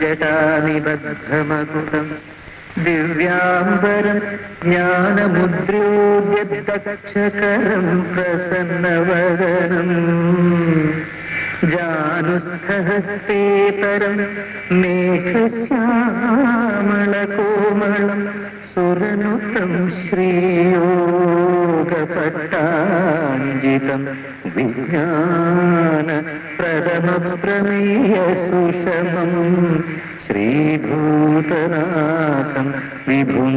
ജടാനിബദ്ധമകുടം ദിവ്യാംബരം ജ്ഞാനമുദ്രോദ്യക്ഷകരം പ്രസന്നവദനം. ജാനുസ്ഥഹസ്തേതരം മേഘശ്യാമളകോമളം സുരനുതം ശ്രീയോഗപട്ടാഞ്ജിതം വിജ്ഞാന പ്രഥമപ്രമേയ സുഷമം ശ്രീഭൂതനാഥം വിഭും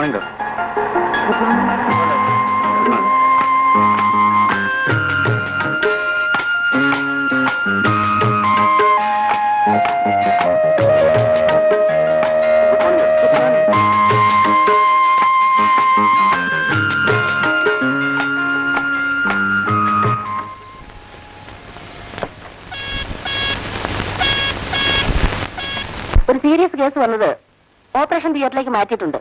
മോർണിംഗ് ഡോക്ടർ ഒരു സീരിയസ് കേസ് വന്നത് ഓപ്പറേഷൻ തിയേറ്ററിലേക്ക് മാറ്റിയിട്ടുണ്ട്.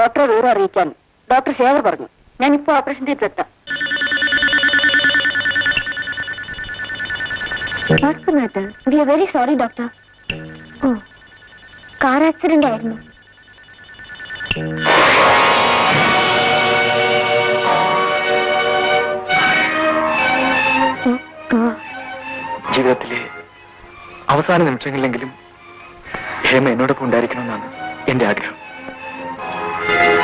ഡോക്ടറെ വിവരം അറിയിക്കാൻ. ഡോക്ടർ ശേഖർ പറഞ്ഞു. ഞാൻ ഇപ്പോൾ operation we are very sorry doctor oh car accident ആയിരുന്നു. ജീവിതത്തിലെ അവസാന നിമിഷങ്ങളിലെങ്കിലും ഹേമ എന്നോടൊപ്പം ഉണ്ടായിരിക്കണമെന്നാണ് എന്റെ ആഗ്രഹം. Bye.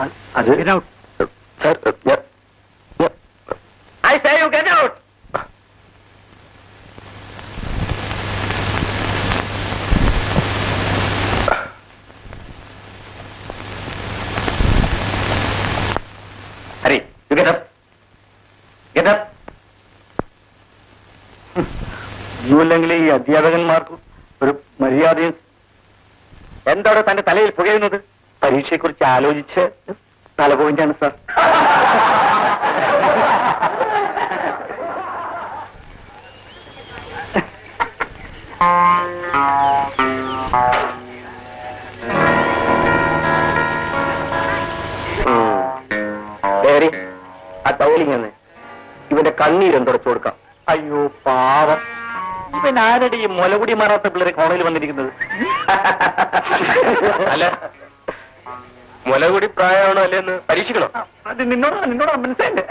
അത് get out sir I say you get out Harry, you get up. Get up. Hmm. നീയുമില്ലെങ്കിൽ ഈ അധ്യാപകന്മാർക്ക് ഒരു മര്യാദയും എന്താണ് തന്റെ ആലോചിച്ച് തല പോയിന്റാണ് സാർ. ഇവന്റെ കണ്ണീരം തുടച്ചു കൊടുക്കാം. അയ്യോ പാവം. ഇവൻ ആരുടെ ഈ മുലകുടി മാറാത്ത പിള്ളേരെ കോണയിൽ വന്നിരിക്കുന്നത്? അല്ലേ മുല കൂടി പ്രായമാണോ അല്ലേന്ന് പരീക്ഷിക്കണോ അത് നിന്നോടാ നിന്നോടാ മനസ്സിലെ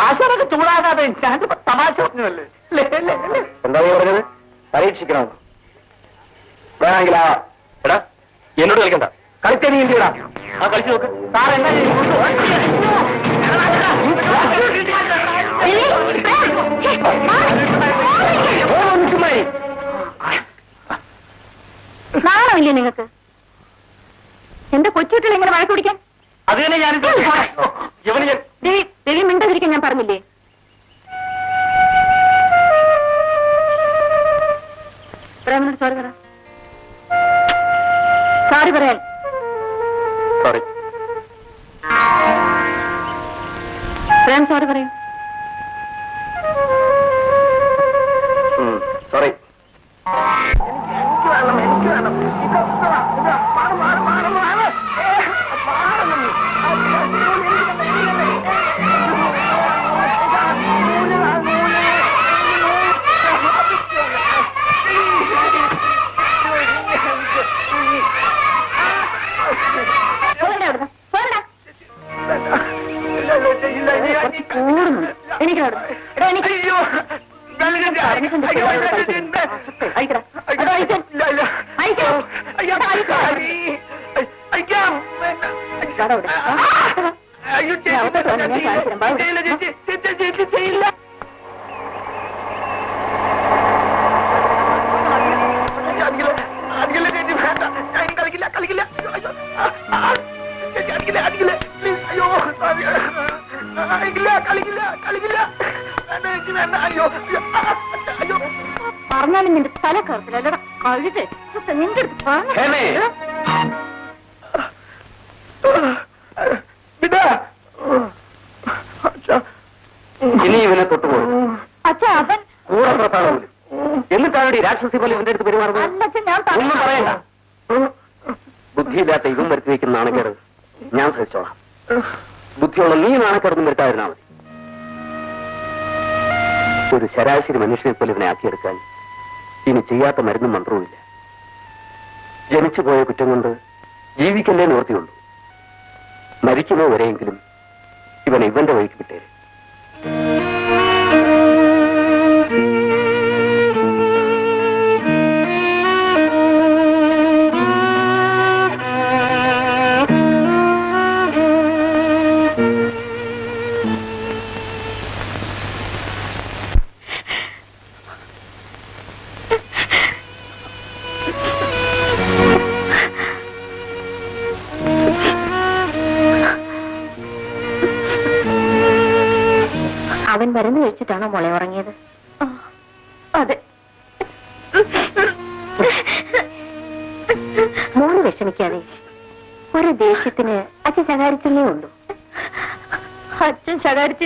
ആശാനൊക്കെ ചൂടാകാതെ ഞാൻ തമാശ പറഞ്ഞല്ലേ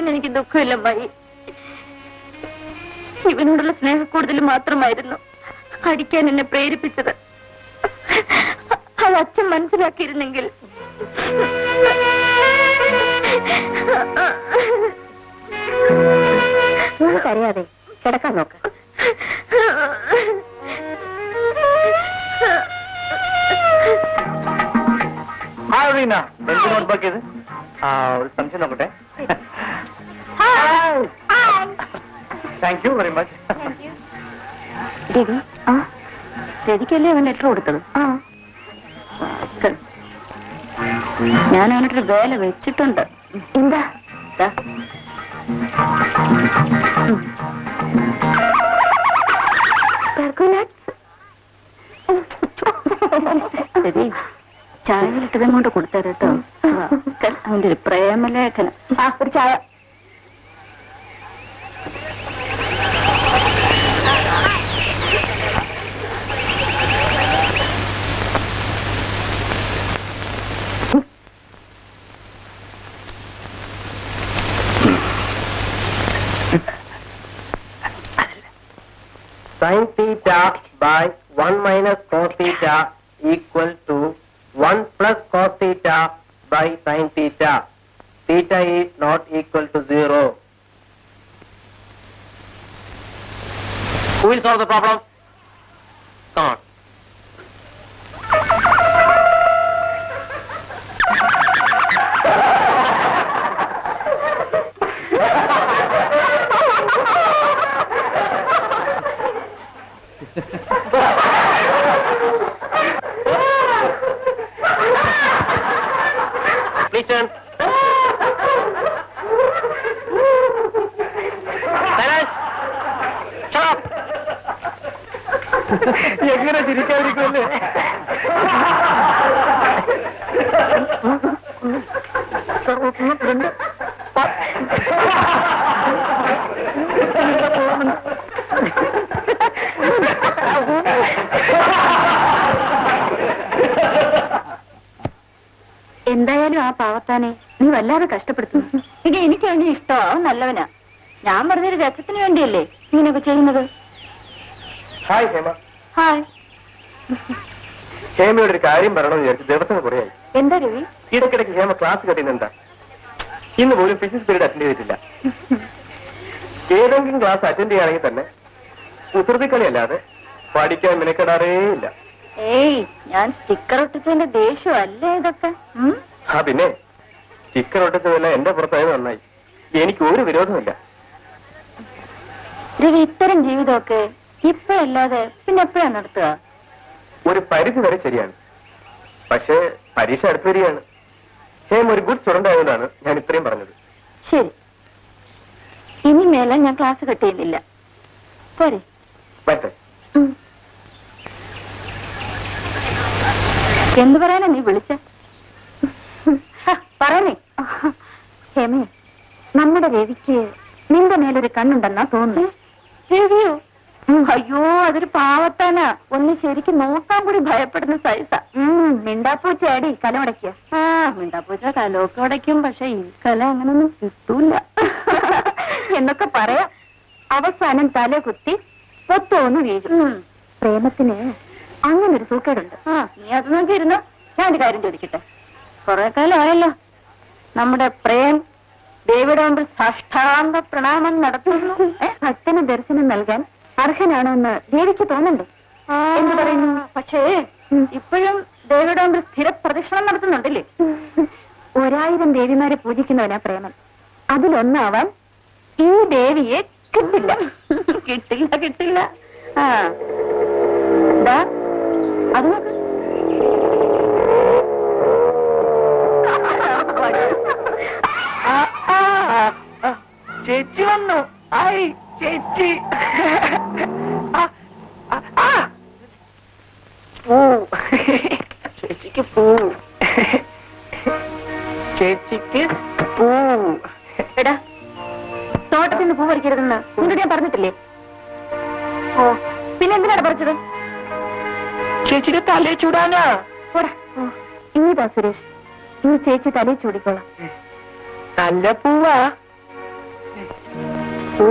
ശകാരിച്ചെന്ന് എനിക്ക് ദുഃഖമില്ല ഭായി ഇവനോടുള്ള സ്നേഹക്കൂടുതൽ മാത്രമായിരുന്നു അടിക്കാൻ എന്നെ പ്രേരിപ്പിച്ചത്. അത് അച്ഛൻ മനസ്സിലാക്കിയിരുന്നെങ്കിൽ. അറിയാതെ കരയാതെ കിടക്കാൻ നോക്ക്. ആ റീന അവൻ ലെറ്റർ കൊടുത്തത്. ആ. വേല വെച്ചിട്ടുണ്ട്. Theta is not equal to 0. Who will solve the problem? Come on. എങ്ങനെ തിരിക്കാതിരിക്കുമല്ലേ രണ്ട് എന്തായാലും ആ പാവത്താനെ നീ വല്ലാതെ കഷ്ടപ്പെടുത്തുന്നു ഇത് എനിക്ക് അവനെ ഇഷ്ടമാ നല്ലവനാ. ഞാൻ പറഞ്ഞൊരു രസത്തിന് വേണ്ടിയല്ലേ നീനൊക്കെ ചെയ്യുന്നത്? ഹായ് ഹേമ. ഹായ്. ഹേമയോട് ഒരു കാര്യം പറയണമെന്ന് വിചാരിച്ചു ദിവസം കുറയായി എന്താ രവി? ഇടയ്ക്കിടയ്ക്ക് ഹേമ ക്ലാസ് കട്ടിയുന്നെന്താ ഇന്ന് പോലും ഫിസിക്സ് പീരീഡ് അറ്റൻഡ് ചെയ്തിട്ടില്ല. ഏതെങ്കിലും ക്ലാസ് അറ്റൻഡ് ചെയ്യുകയാണെങ്കിൽ തന്നെ കുസൃതിക്കളി അല്ലാതെ പഠിക്കാൻ മിനക്കെടാറേ ഇല്ല. ഏയ് ഞാൻ സ്റ്റിക്കർ ഒട്ടിച്ചതിന്റെ ദേഷ്യമല്ലേ ഇതൊക്കെ? ആ പിന്നെ സ്റ്റിക്കർ ഒട്ടിച്ചതല്ല എന്റെ പുറത്തായത് നന്നായി. എനിക്ക് ഒരു വിരോധമില്ല രവി ഇത്തരം ജീവിതമൊക്കെ ഇപ്പോഴല്ലാതെ പിന്നെ എപ്പോഴാ നടത്തുക? ഒരു പരിധി വരെ ശരിയാണ്. പക്ഷേ പരീക്ഷ അടുത്ത് വരികയാണ്. ഹേം ഒരു ഗുഡ് സ്റ്റുഡന്റ് ആയതുകൊണ്ടാണ് ഞാൻ ഇത്രയും പറഞ്ഞത്. ശരി. ഇനി മേലെ ഞാൻ ക്ലാസ് കട്ട് ചെയ്യുന്നില്ല. പോരെ. പറ്റേ എന്ത് പറയാനാ നീ വിളിച്ച? പറയണേ. ഹേമേ നമ്മുടെ രവിക്ക് നിന്റെ മേലൊരു കണ്ണുണ്ടെന്നാ തോന്നുന്നു. രവിയോ? അയ്യോ അതൊരു പാവത്താനാ. ഒന്ന് ശരിക്കും നോക്കാൻ കൂടി ഭയപ്പെടുന്ന സൈസാ മിണ്ടാപ്പൂച്ചയാടി കല ഉടക്കിയ ആ മിണ്ടാപ്പൂച്ച കലമൊക്കെ ഉടയ്ക്കും പക്ഷെ ഈ കല അങ്ങനൊന്നും കിട്ടൂല. എന്നൊക്കെ പറയാ. അവസാനം തല കുത്തി പൊത്തോന്ന് വീഴും. പ്രേമത്തിന് അങ്ങനെ ഒരു സൂക്കേടുണ്ട്. ആ നീ അത് നോക്കിയിരുന്ന ഞാൻ ഒരു കാര്യം ചോദിക്കട്ടെ. കുറെ കാലമായല്ലോ. നമ്മുടെ പ്രേം ദേവിയുടെ മുമ്പിൽ സാഷ്ടാംഗ പ്രണാമം നടത്തുന്നു? ഭക്തന് ദർശനം നൽകാൻ അർഹനാണോ എന്ന് ദേവിക്ക് തോന്നണ്ടേ? എന്ന് പറയുന്നു? പക്ഷേ ഇപ്പോഴും ദേവിയുടെ മുമ്പിൽ സ്ഥിര പ്രദക്ഷിണം നടത്തുന്നുണ്ടല്ലേ? ഒരായിരം ദേവിമാരെ പൂജിക്കുന്നവനാ പ്രേമൻ അതിലൊന്നാവാൻ ഈ ദേവിയെ കിട്ടില്ല. കിട്ടില്ല കിട്ടില്ല. ആ. അത് നോക്ക്. ചേച്ചി വന്നു. ആയി. ചേച്ചി. ചേച്ചിക്ക് പൂ. ചേച്ചിക്ക് പൂ. എടാ തോട്ടത്തിൽ നിന്ന് പൂ പറിക്കരുതെന്ന് നിന്നോട് ഞാൻ പറഞ്ഞിട്ടില്ലേ? ഓ. പിന്നെ എന്തിനാണ് പറിച്ചത്? ചേച്ചിയുടെ തലേ ചൂടാനാ. പോടാ. ഇങ്ങതാ സുരേഷ്. ഇനി ചേച്ചി തലേ ചൂടിക്കോളാം. നല്ല പൂവാ. പൂ.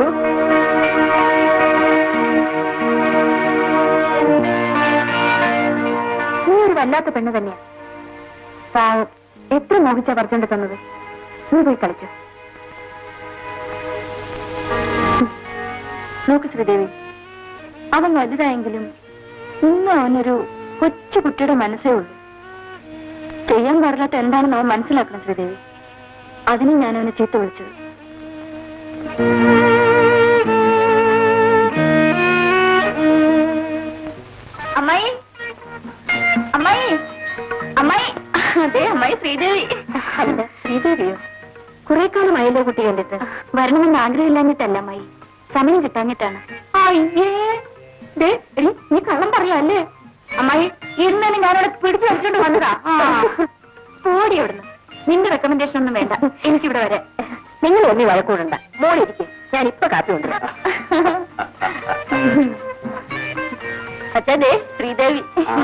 വല്ലാത്ത പെണ്ണ് തന്നെയാ. പാവം എത്ര മോഹിച്ചാ പറിച്ചോണ്ട് തന്നത്? നീ പോയി കളിച്ചു. നോക്ക് ശ്രീദേവി അവൻ വലുതായെങ്കിലും ഇന്നും അവനൊരു കൊച്ചു കുട്ടിയുടെ മനസ്സേ ഉള്ളൂ. ചെയ്യാൻ പാടില്ലാത്ത എന്താണെന്ന് അവൻ മനസ്സിലാക്കണം ശ്രീദേവി. അതിനും ഞാൻ അവനെ ചീത്ത വിളിച്ചത് അമ്മായി അതെ അമ്മായി ശ്രീദേവി. അല്ല ശ്രീദേവിയോ? കുറെ കാലമായല്ലോ കുട്ടി കണ്ടിട്ട്. വരണമെന്ന് ആഗ്രഹമില്ലാഞ്ഞിട്ടല്ല അമ്മായി. സമയം കിട്ടാഞ്ഞിട്ടാണ്. അയ്യേ. ദേ, എടി, നീ കള്ളം പറയാല്ലേ അമ്മായി ഇന്നലെ ഞാനവിടെ പിടിച്ചു വെച്ചോണ്ട് വന്നതാ. പോടി അവിടുന്ന്. നിന്റെ റെക്കമെൻഡേഷൻ ഒന്നും വേണ്ട. എനിക്കിവിടെ വരെ നിങ്ങൾ ഒന്നി വഴക്കൂടണ്ട. മോളിരിക്കെ ഞാൻ ഇപ്പൊ കാപ്പി കൊണ്ടുവരാം. അച്ഛനെ ശ്രീദേവി. ആ.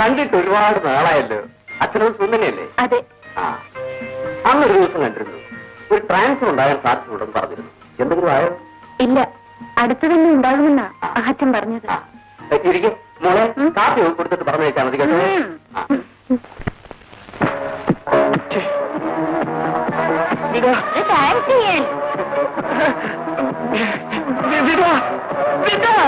കണ്ടിട്ട് ഒരുപാട് നാളായല്ലോ. അച്ഛനും സുന്ദനയല്ലേ അതെ. ആ. അന്നൊരു ദിവസം കണ്ടിരുന്നു. ഒരു ട്രാൻസ്ഫർ ഉണ്ടാകാൻ സാധ്യതയുണ്ടെന്ന് പറഞ്ഞിരുന്നു. എന്തെങ്കിലും ആയോ? ഇല്ല. അടുത്തു തന്നെ ഉണ്ടാകുമെന്നാ അച്ഛൻ പറഞ്ഞത്. ഇരിക്കും. മോളെ കാപ്പി കൊടുത്തിട്ട് പറഞ്ഞേച്ചാൽ മതി കേട്ടോ. വിടാ വിടാ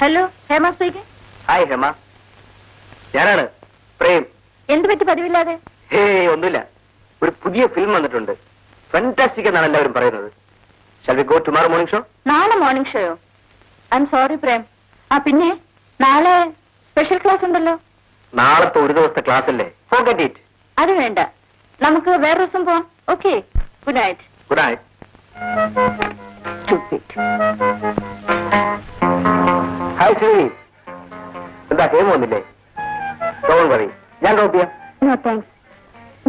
hello Hema speaking hi Hema ഞാനാണ്. പ്രേം. എന്ത് പറ്റി പതിവില്ലാതെ? ഹേ ഒന്നുമില്ല. ഒരു പുതിയ ഫിലിം വന്നിട്ടുണ്ട്. ഫാന്റാസ്റ്റിക് എന്നാണ് എല്ലാവരും പറയുന്നത്. Shall we go tomorrow morning show നാളെ മോർണിംഗ് ഷോയോ ഐ എം സോറി പ്രേം. ആ പിന്നെ? നാളെ സ്പെഷ്യൽ ക്ലാസ് ഉണ്ടല്ലോ. നാളത്തെ ഒരു ദിവസത്തെ ക്ലാസ് അല്ലേ? ഫോർഗറ്റ് ഇറ്റ് അത് വേണ്ട. നമുക്ക് വേറെ ദിവസം പോവാം. Okay good night good night hi Sree എന്താ ഹേമ വന്നില്ലേ? ഡോൺ വറി ഞാൻ ചെയ്യാം നോ താങ്ക്സ്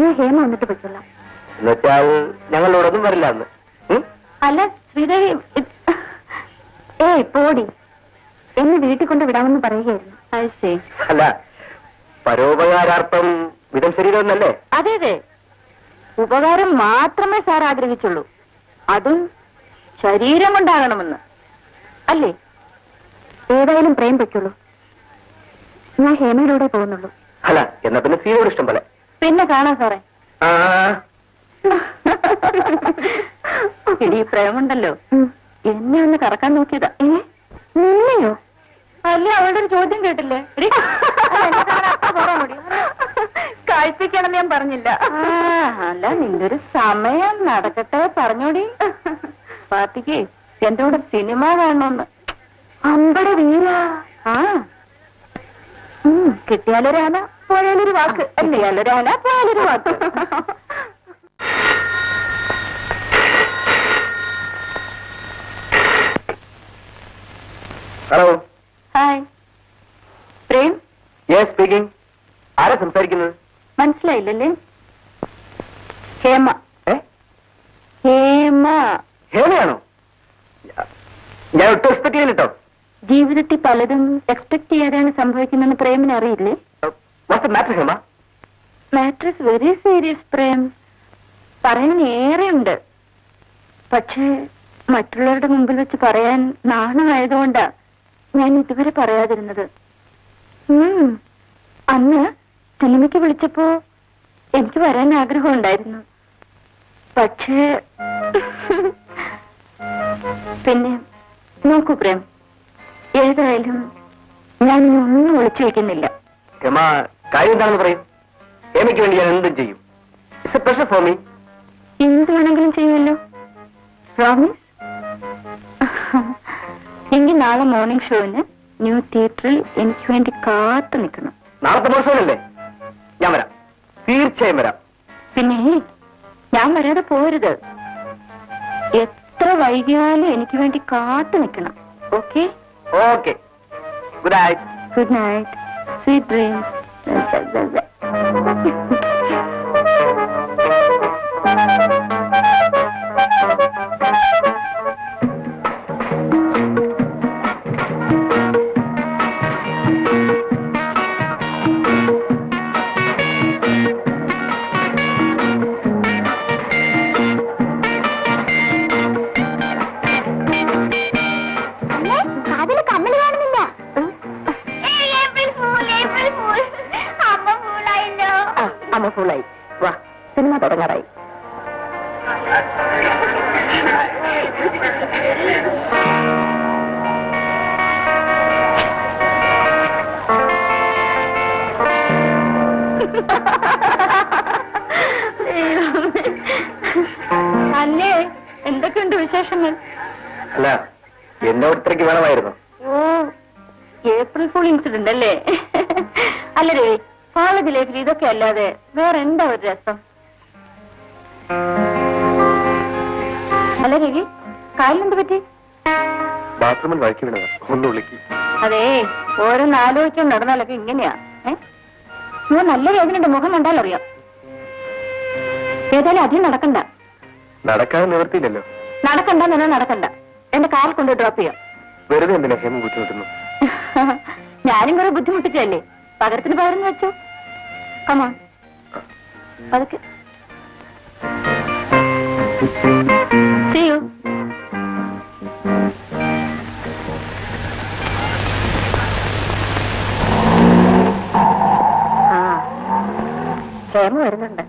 ഞാൻ ഹേമ വന്നിട്ട് പോയിക്കൊള്ളാം. എന്നുവെച്ചാൽ ഞങ്ങളോടൊന്നും വരില്ല അന്ന്. അല്ല ശ്രീദേവി ഏ ഏയ് പോടി. എന്നെ വീട്ടിൽ കൊണ്ട് വിടാമെന്ന് പറയുകയായിരുന്നു. അല്ല പരോപകാരാർത്ഥം വിധം ശരീരമെന്നല്ലേ? അതെ അതെ. ഉപകാരം മാത്രമേ സാർ ആഗ്രഹിച്ചുള്ളൂ. അതും ശരീരം കൊണ്ടാകണമെന്ന്. അല്ലേ? ഏതായാലും പ്രേം വയ്ക്കുള്ളൂ ഞാൻ ഹേമയിലൂടെ പോകുന്നുള്ളൂ. അല്ല എന്നാ പിന്നെ സീനോട് ഇഷ്ടം പോലെ. പിന്നെ കാണാം സാറേ. ഇനി എടി പ്രേമുണ്ടല്ലോ. എന്നെ ഒന്ന് കറക്കാൻ നോക്കിയതാ. നിന്നെയോ? അല്ല അവളുടെ ഒരു ചോദ്യം കേട്ടില്ലേ? കഴിപ്പിക്കണം ഞാൻ പറഞ്ഞില്ല. അല്ല നിന്റെ ഒരു സമയം നടക്കട്ടെ പറഞ്ഞോടി. പാർട്ടിക്ക് എന്റെ കൂടെ സിനിമ കാണണമെന്ന് അമ്പട വീര ആ. കിട്ടിയാലൊരാന പോയാലൊരു വാക്ക്. അല്ലയാലൊരാന പോയാലൊരു വാക്ക്. ഹലോ ഹായ് യെസ് സ്പീക്കിംഗ് ആരാ സംസാരിക്കുന്നത്? മനസ്സിലായില്ലല്ലേ? ഹേമ. ഹേമ. ഹേമയാണോ? ഞാൻ ഒട്ടും എക്സ്പെക്ട് ചെയ്യുന്നിട്ടോ ജീവിതത്തിൽ പലതും എക്സ്പെക്ട് ചെയ്യാതെയാണ് സംഭവിക്കുന്നതെന്ന് പ്രേമിന് അറിയില്ലേ? Matters very serious Prem. പറയാൻ ഏറെയുണ്ട്. പക്ഷേ മറ്റുള്ളവരുടെ മുമ്പിൽ വെച്ച് പറയാൻ നാണമായതുകൊണ്ടാ ഞാൻ ഇതുവരെ പറയാതിരുന്നത്. അന്ന് സിനിമയ്ക്ക് വിളിച്ചപ്പോ എനിക്ക് വരാൻ ആഗ്രഹം ഉണ്ടായിരുന്നു പക്ഷേ പിന്നെ നോക്കൂ പ്രേം. ഏതായാലും ഞാൻ ഒന്നും ഒളിച്ചു വയ്ക്കുന്നില്ല. ഹേമ കാര്യം എന്താണെന്ന് പറയും. ഹേമയ്ക്ക് വേണ്ടി ഞാൻ എന്തും ചെയ്യും. It's a pressure for me എന്ത് വേണമെങ്കിലും ചെയ്യുമല്ലോ. പ്രോമിസ് എങ്കിൽ നാളെ മോർണിംഗ് ഷോന് ന്യൂ തിയേറ്ററിൽ എനിക്ക് വേണ്ടി കാത്തു നിൽക്കണം. നാളത്തെ മോശമല്ലേ ഞാൻ വരാം. തീർച്ചയായും വരാം. പിന്നെ ഞാൻ വരാതെ പോരുത്. എത്ര വൈകിയാലും എനിക്ക് വേണ്ടി കാത്തു നിൽക്കണം. Okay? Okay good night good night sweet dreams അല്ലേ എന്തൊക്കെയുണ്ട് വിശേഷങ്ങൾ? അല്ല എന്നെ ഒരുത്തരക്ക് വേണമായിരുന്നു. ഓ ഏപ്രിൽ ഫുൾ ഇൻസിഡന്റ് അല്ലേ? അല്ലേ രവി കോളേജ് ലൈഫിൽ ഇതൊക്കെ അല്ലാതെ വേറെ എന്താ ഒരു രസം? അല്ല രവി കാലിനെന്ത് പറ്റി? ബാത്റൂമിൽ വഴിക്ക് ഒന്ന് വിളിക്ക്. അതേ ഓരോന്ന് ആലോചിച്ചുകൊണ്ട് നടന്നാലൊക്കെ ഇങ്ങനെയാ. ഏ? നല്ല വേദനയുണ്ട് മുഖം കണ്ടാലറിയാം. ഏതായാലും അധികം നടക്കണ്ട. നടക്കാൻ നിവർത്തിയില്ലല്ലോ നടക്കണ്ട നിന നടക്കണ്ട. എന്റെ കാറിൽ കൊണ്ട് ഡ്രോപ്പ് ചെയ്യാം. വെറുതെ എന്തിനാ ഹേമ ബുദ്ധിമുട്ടുന്നു? ഞാനും കുറെ ബുദ്ധിമുട്ടിച്ചല്ലേ പകരത്തിന് പകരം വെച്ചു. കമോൺ പതുക്കെ. See you. ആ. ക്ഷേമ വരുന്നുണ്ട്.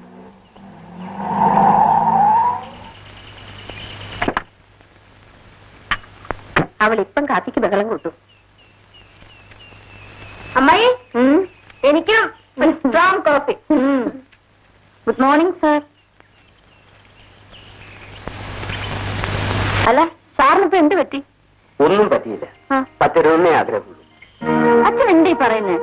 അവൾ ഇപ്പം കാപ്പിക്ക് ബഹളം കൂട്ടും. അമ്മായി? എനിക്കും strong coffee good morning sir അല്ല സാറിനിപ്പോ എന്ത് പറ്റി? ഒന്നും പറ്റിയില്ല. പറ്റരുന്നേ പറ്റരുതെന്നേ ആഗ്രഹമുള്ളൂ. അച്ഛൻ എന്തേ പറയുന്നേ?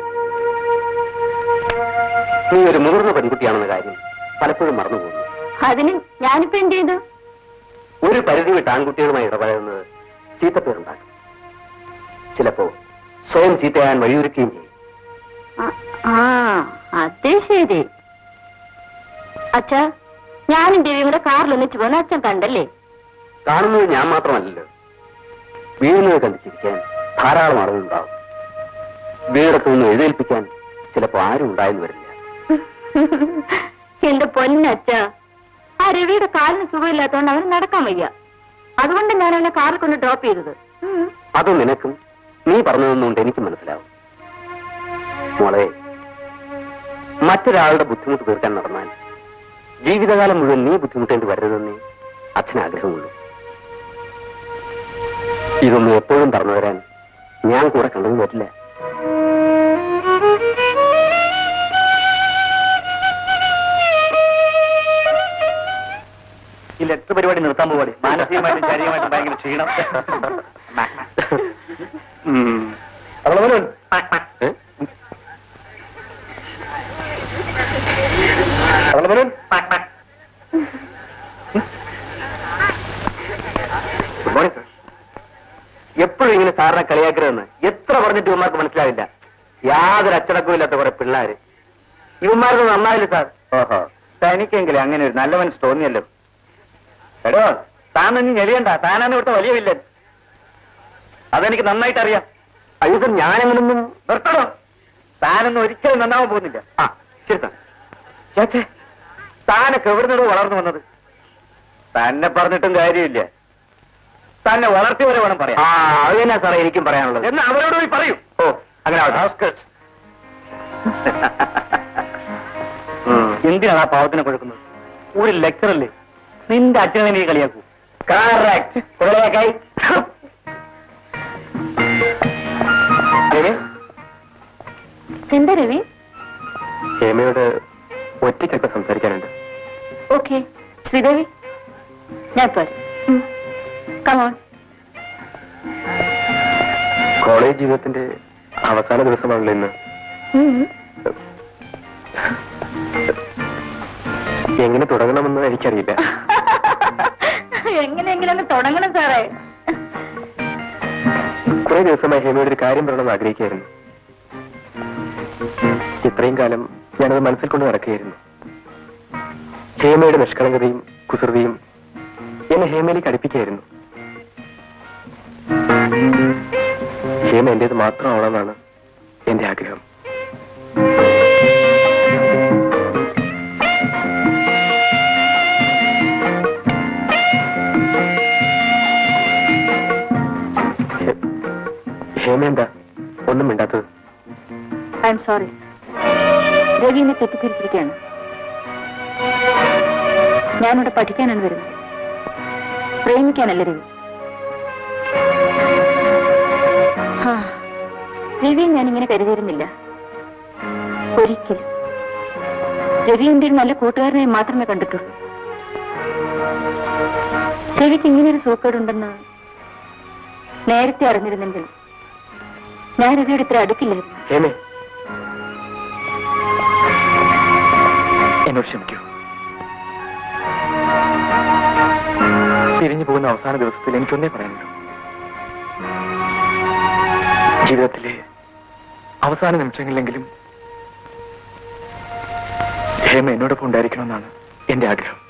നീ ഒരു മുതിർന്ന പെൺകുട്ടിയാണെന്ന കാര്യം പലപ്പോഴും മറന്നു പോകുന്നു അതിന് ഞാനിപ്പോ എന്ത് ചെയ്തു? ഒരു പരിധി വിട്ട് ആൺകുട്ടികളുമായി ഇടപഴകുന്നത് ചീത്തപ്പേരുണ്ടാക്കും ചിലപ്പോ സ്വയം ചീത്തയാൻ വഴിയൊരുക്കുകയും ചെയ്യും. ആ, അത് ശരി. അച്ഛാ ഞാനും ദേവിയും കൂടെ കാറിൽ ഒന്നിച്ചു പോകുന്ന അച്ഛൻ കണ്ടല്ലേ? കാണുന്നത് ഞാൻ മാത്രമല്ലല്ലോ. വീഴുന്നത് കണ്ട് ചിരിക്കാൻ ധാരാളം ആളുകളുണ്ടാവും വീടൊക്കെ ഒന്ന് എഴുതേൽപ്പിക്കാൻ ചിലപ്പോ ആരും ഉണ്ടായെന്ന് വരില്ല. എന്റെ പൊന്നച്ഛ ആ രവിയുടെ കാലിന് സുഖമില്ലാത്തതുകൊണ്ട് അവന് നടക്കാൻ വയ്യ. അതുകൊണ്ട് ഞാൻ അവനെ കാറിൽ കൊണ്ട് ഡ്രോപ്പ് ചെയ്തത്. അത് നിനക്കും? നീ പറഞ്ഞതെന്നുകൊണ്ട് എനിക്ക് മനസ്സിലാവും. മോളെ മറ്റൊരാളുടെ ബുദ്ധിമുട്ട് തീർക്കാൻ നടന്നാൽ ജീവിതകാലം മുഴുവൻ നീ ബുദ്ധിമുട്ടേണ്ടി വരരുതെന്നേ അച്ഛന് ആഗ്രഹമുള്ളൂ ഇതൊന്നും എപ്പോഴും പറഞ്ഞു വരാൻ ഞാൻ കൂടെ കണ്ടു വരില്ല ഈ ലെറ്റർ പരിപാടി നിർത്താൻ പോവാടി. മാനസികമായിട്ടും ശാരീരികമായിട്ടും ഭയങ്കര ക്ഷീണം. എപ്പോഴും ഇങ്ങനെ സാറിനെ കളിയാക്കരുതെന്ന് എത്ര പറഞ്ഞിട്ട് ഇവന്മാർക്ക് മനസ്സിലാവില്ല. യാതൊരു അച്ചടക്കവും ഇല്ലാത്ത കുറെ പിള്ളേര്. ഇവന്മാർക്ക് നന്നായില്ല സാർ. ഓഹോ. തനിക്കെങ്കിലും അങ്ങനെ ഒരു നല്ല മനസ്സ് തോന്നിയല്ലോ. എടോ താനൊന്നും ഞെളിയണ്ട താനാണ് ഇവിടുത്തെ വലിയ വില്ലൻ. അതെനിക്ക് നന്നായിട്ട് അറിയാം അയ്യോ ഞാനങ്ങനൊന്നും നിർത്തണോ? താനൊന്നും ഒരിക്കലും നന്നാവാൻ പോകുന്നില്ല. ആ ശരി സാർ ചേച്ചേ താനൊക്കെ എവിടുന്നോ വളർന്നു വന്നത്? തന്നെ പറഞ്ഞിട്ടും കാര്യമില്ല. തന്നെ വളർത്തിയവരെ വേണം ആ പറയാം അത് തന്നെ സാറേ എനിക്കും പറയാനുള്ളത്. എന്ന് അവരോട് പോയി പറയൂ. ഓ അങ്ങനെ. എന്തിനാണ് ആ പാവത്തിനെ കൊടുക്കുന്നത് ഒരു ലെക്ചറല്ലേ നിന്റെ അച്ഛനെ നീ കളിയാക്കൂ. കറക്റ്റ് എന്താ രവി? ഹേമയോട് ഒറ്റയ്ക്കൊക്കെ സംസാരിക്കാനുണ്ട്. ഓക്കെ. ശ്രീദേവി ഞാൻ പോരെ. കമോൺ കോളേജ് ജീവിതത്തിന്റെ അവസാന ദിവസമാണല്ലോ ഇന്ന്. എങ്ങനെ തുടങ്ങണമെന്ന് എനിക്കറിയില്ല. എങ്ങനെയെങ്കിലും തുടങ്ങണം സാറേ. കുറെ ദിവസമായി ഹേമയോട് ഒരു കാര്യം പറയണമെന്ന് ആഗ്രഹിക്കായിരുന്നു ഇത്രയും കാലം ഞാനത് മനസ്സിൽ കൊണ്ട് നടക്കുകയായിരുന്നു. ഹേമയുടെ നിഷ്കളങ്കതയും കുസൃതിയും എന്നെ ഹേമയിലേക്ക് അടുപ്പിക്കായിരുന്നു ഹേമ എന്റേത് മാത്രമാവണമെന്നാണ് എന്റെ ആഗ്രഹം. ഹേമ എന്താ ഒന്നും മിണ്ടാത്തത്. ഐ എം സോറി രവിനെ തെറ്റിദ്ധരിച്ചിരിക്കുകയാണ്. ഞാനിവിടെ പഠിക്കാനാണ് വരുന്നത്. പ്രേമിക്കാനല്ല രവി? ആ, രവിയെ ഞാൻ ഇങ്ങനെ കരുതിയിരുന്നില്ല. ഒരിക്കലും. രവി എന്റെ ഒരു നല്ല കൂട്ടുകാരനെ മാത്രമേ കണ്ടിട്ടുള്ളൂ. രവിക്ക് ഇങ്ങനെയൊരു സൂക്കേടുണ്ടെന്ന് നേരത്തെ അറിഞ്ഞിരുന്നെങ്കിൽ ഞാൻ ഇത്ര അടുക്കില്ലായിരുന്നു എന്നോട് ക്ഷമിക്കൂ. പോകുന്ന അവസാന ദിവസത്തിൽ എനിക്കൊന്നേ പറയാനുള്ളൂ. ജീവിതത്തിലെ അവസാന നിമിഷങ്ങളിലെങ്കിലും ഹേമ എന്നോടൊപ്പം ഉണ്ടായിരിക്കണമെന്നാണ് എന്റെ ആഗ്രഹം.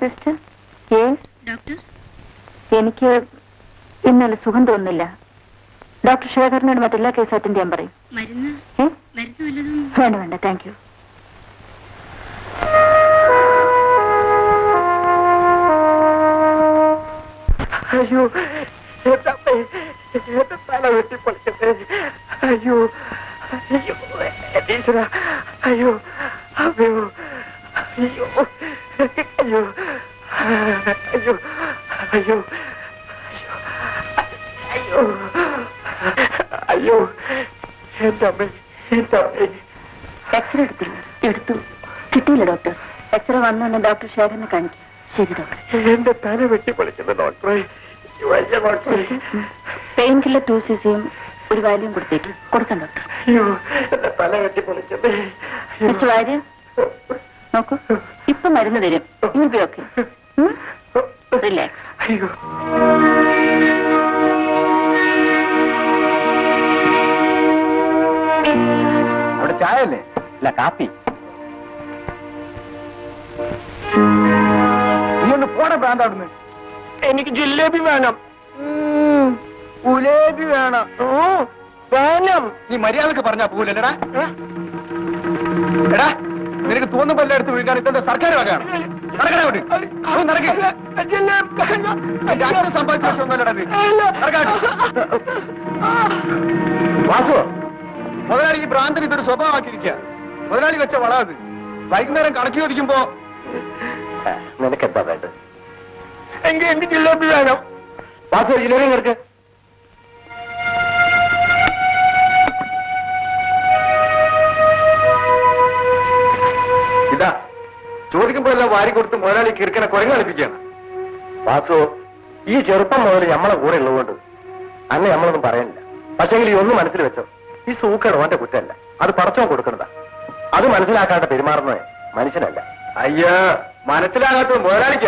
സിസ്റ്റർ ഡോക്ടർ എനിക്ക് ഇന്നലെ സുഖം തോന്നുന്നില്ല. ഡോക്ടർ ശേഖരനോട് മറ്റെല്ലാ കേസ് അറ്റൻഡ് ചെയ്യാൻ പറയും. വേണ്ട വേണ്ട. താങ്ക് യു അയ്യോ തല വെട്ടിപ്പൊളിക്കട്ടെ അയ്യോ അയ്യോ. അയ്യോ അയ്യോ അയ്യോ. അയ്യോ. അയ്യോ. അയ്യോ. അയ്യോ. അയ്യോ. എന്റെ അമ്മ എന്റെ അമ്മ. എക്സ്റേ എടുത്തില്ല എടുത്തു. കിട്ടിയില്ല ഡോക്ടർ. എക്സ്റേ വന്നു ഡോക്ടർ ശേഖരനെ കാണിക്കും. ശരി ഡോക്ടർ. എന്റെ തല വെട്ടിപ്പൊളിക്കുന്നു ഡോക്ടറെ. വയ്യ ഡോക്ടറെ. പെയിൻ കില്ലർ ടു സിസിയും ഒരു വാല്യം കൊടുത്തേക്ക്. കൊടുക്കാം ഡോക്ടർ. അയ്യോ എന്റെ തല വെട്ടിപ്പൊളിക്കുന്നു മിസ്റ്റർ വാര്യർ നോക്കൂ. ഇപ്പൊ മരുന്ന് തരും. യു ബി ഓക്കെ റിലാക്സ് അയ്യോ. അവിടെ ചായ അല്ലേ അല്ല കാപ്പി. നീ ഒന്ന് പോണ ഭ്രാന്ത് അവിടുന്ന്. എനിക്ക് ജിലേബി വേണം. ഉലേബി വേണം. ഓ വേണം. നീ മര്യാദയ്ക്ക് പറഞ്ഞാ പോലല്ലടാ എടാ നിനക്ക് തോന്നുമ്പോ എല്ലാം എടുത്ത് വിഴുകാൻ ഇതെന്താ സർക്കാർ വകയാണ് വാസു മുതലാളി ഈ ഭ്രാന്തൻ ഇതൊരു സ്വഭാവമാക്കിയിരിക്കുക മുതലാളി വെച്ച വള അത്. വൈകുന്നേരം കണക്കി ചോദിക്കുമ്പോ നിനക്കെന്താ വേണ്ടത്? എങ്കിൽ എനിക്ക് ജിലേബി വേണം. വാസു ജിലേബി നിനക്ക് ചോദിക്കുമ്പോഴെല്ലാം വാരി കൊടുത്ത് മുതലാളി കിർക്കനെ കുരങ്ങ് കളിപ്പിക്കുകയാണ്. വാസു ഈ ചെറുപ്പം മുതൽ നമ്മളെ കൂടെ ഉള്ളതുകൊണ്ട് അന്നെ നമ്മളൊന്നും പറയാനില്ല പക്ഷേ ഈ ഒന്ന് മനസ്സിൽ വെച്ചോ ഈ സൂക്കേട് ഓന്റെ കുറ്റമല്ല. അത് പടച്ചോ കൊടുക്കണതാ അത് മനസ്സിലാക്കാണ്ട് പെരുമാറുന്നത് മനുഷ്യനല്ല. അയ്യോ മനസ്സിലാകാത്ത മുതലാളിക്ക.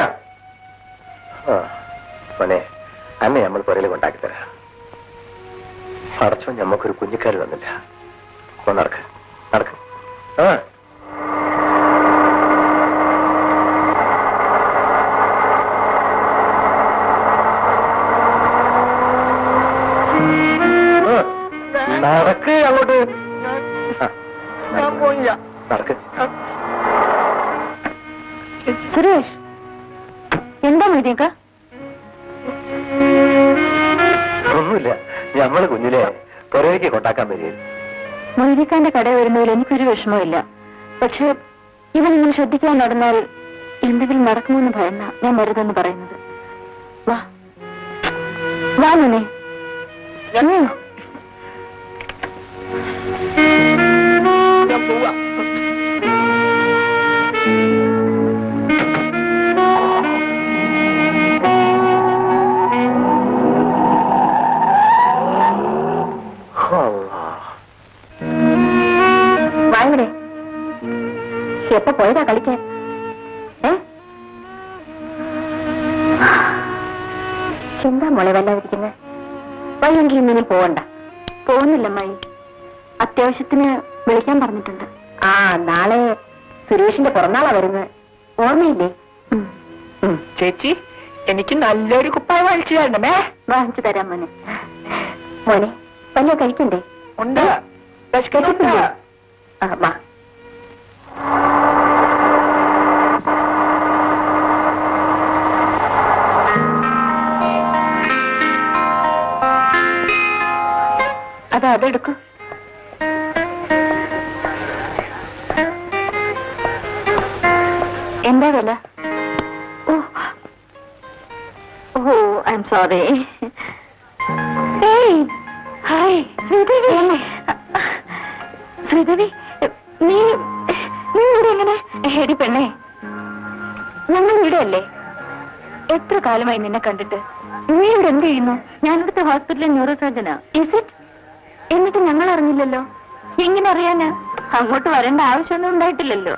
മോനെ അന്നെ നമ്മൾ പുരയിൽ കൊണ്ടാക്കി തരാം. പടച്ചോ ഞമ്മക്കൊരു കുഞ്ഞിക്കാരി തന്നില്ല. നടക്ക് നടക്ക്. ആ, വിഷമമില്ല. പക്ഷെ ഇവൻ ഇങ്ങനെ ശ്രദ്ധിക്കാൻ നടന്നാൽ എന്തെങ്കിലും നടക്കുമെന്ന് ഭയന്ന ഞാൻ മരുതെന്ന് പറയുന്നത്. തരണമേ വാങ്ങിച്ചു തരാം മോനെ. എത്ര നിന്നെ കണ്ടിട്ട്. നീ ഇവിടെ എന്ത് ചെയ്യുന്നു? ഞാനിവിടുത്തെ ഹോസ്പിറ്റലിൽ ന്യൂറോ സർജനാ ഇസ് ഇറ്റ് എന്നിട്ട് ഞങ്ങൾ അറിഞ്ഞില്ലല്ലോ. എങ്ങനെ അറിയാനാ? അങ്ങോട്ട് വരേണ്ട ആവശ്യമൊന്നും ഉണ്ടായിട്ടില്ലല്ലോ.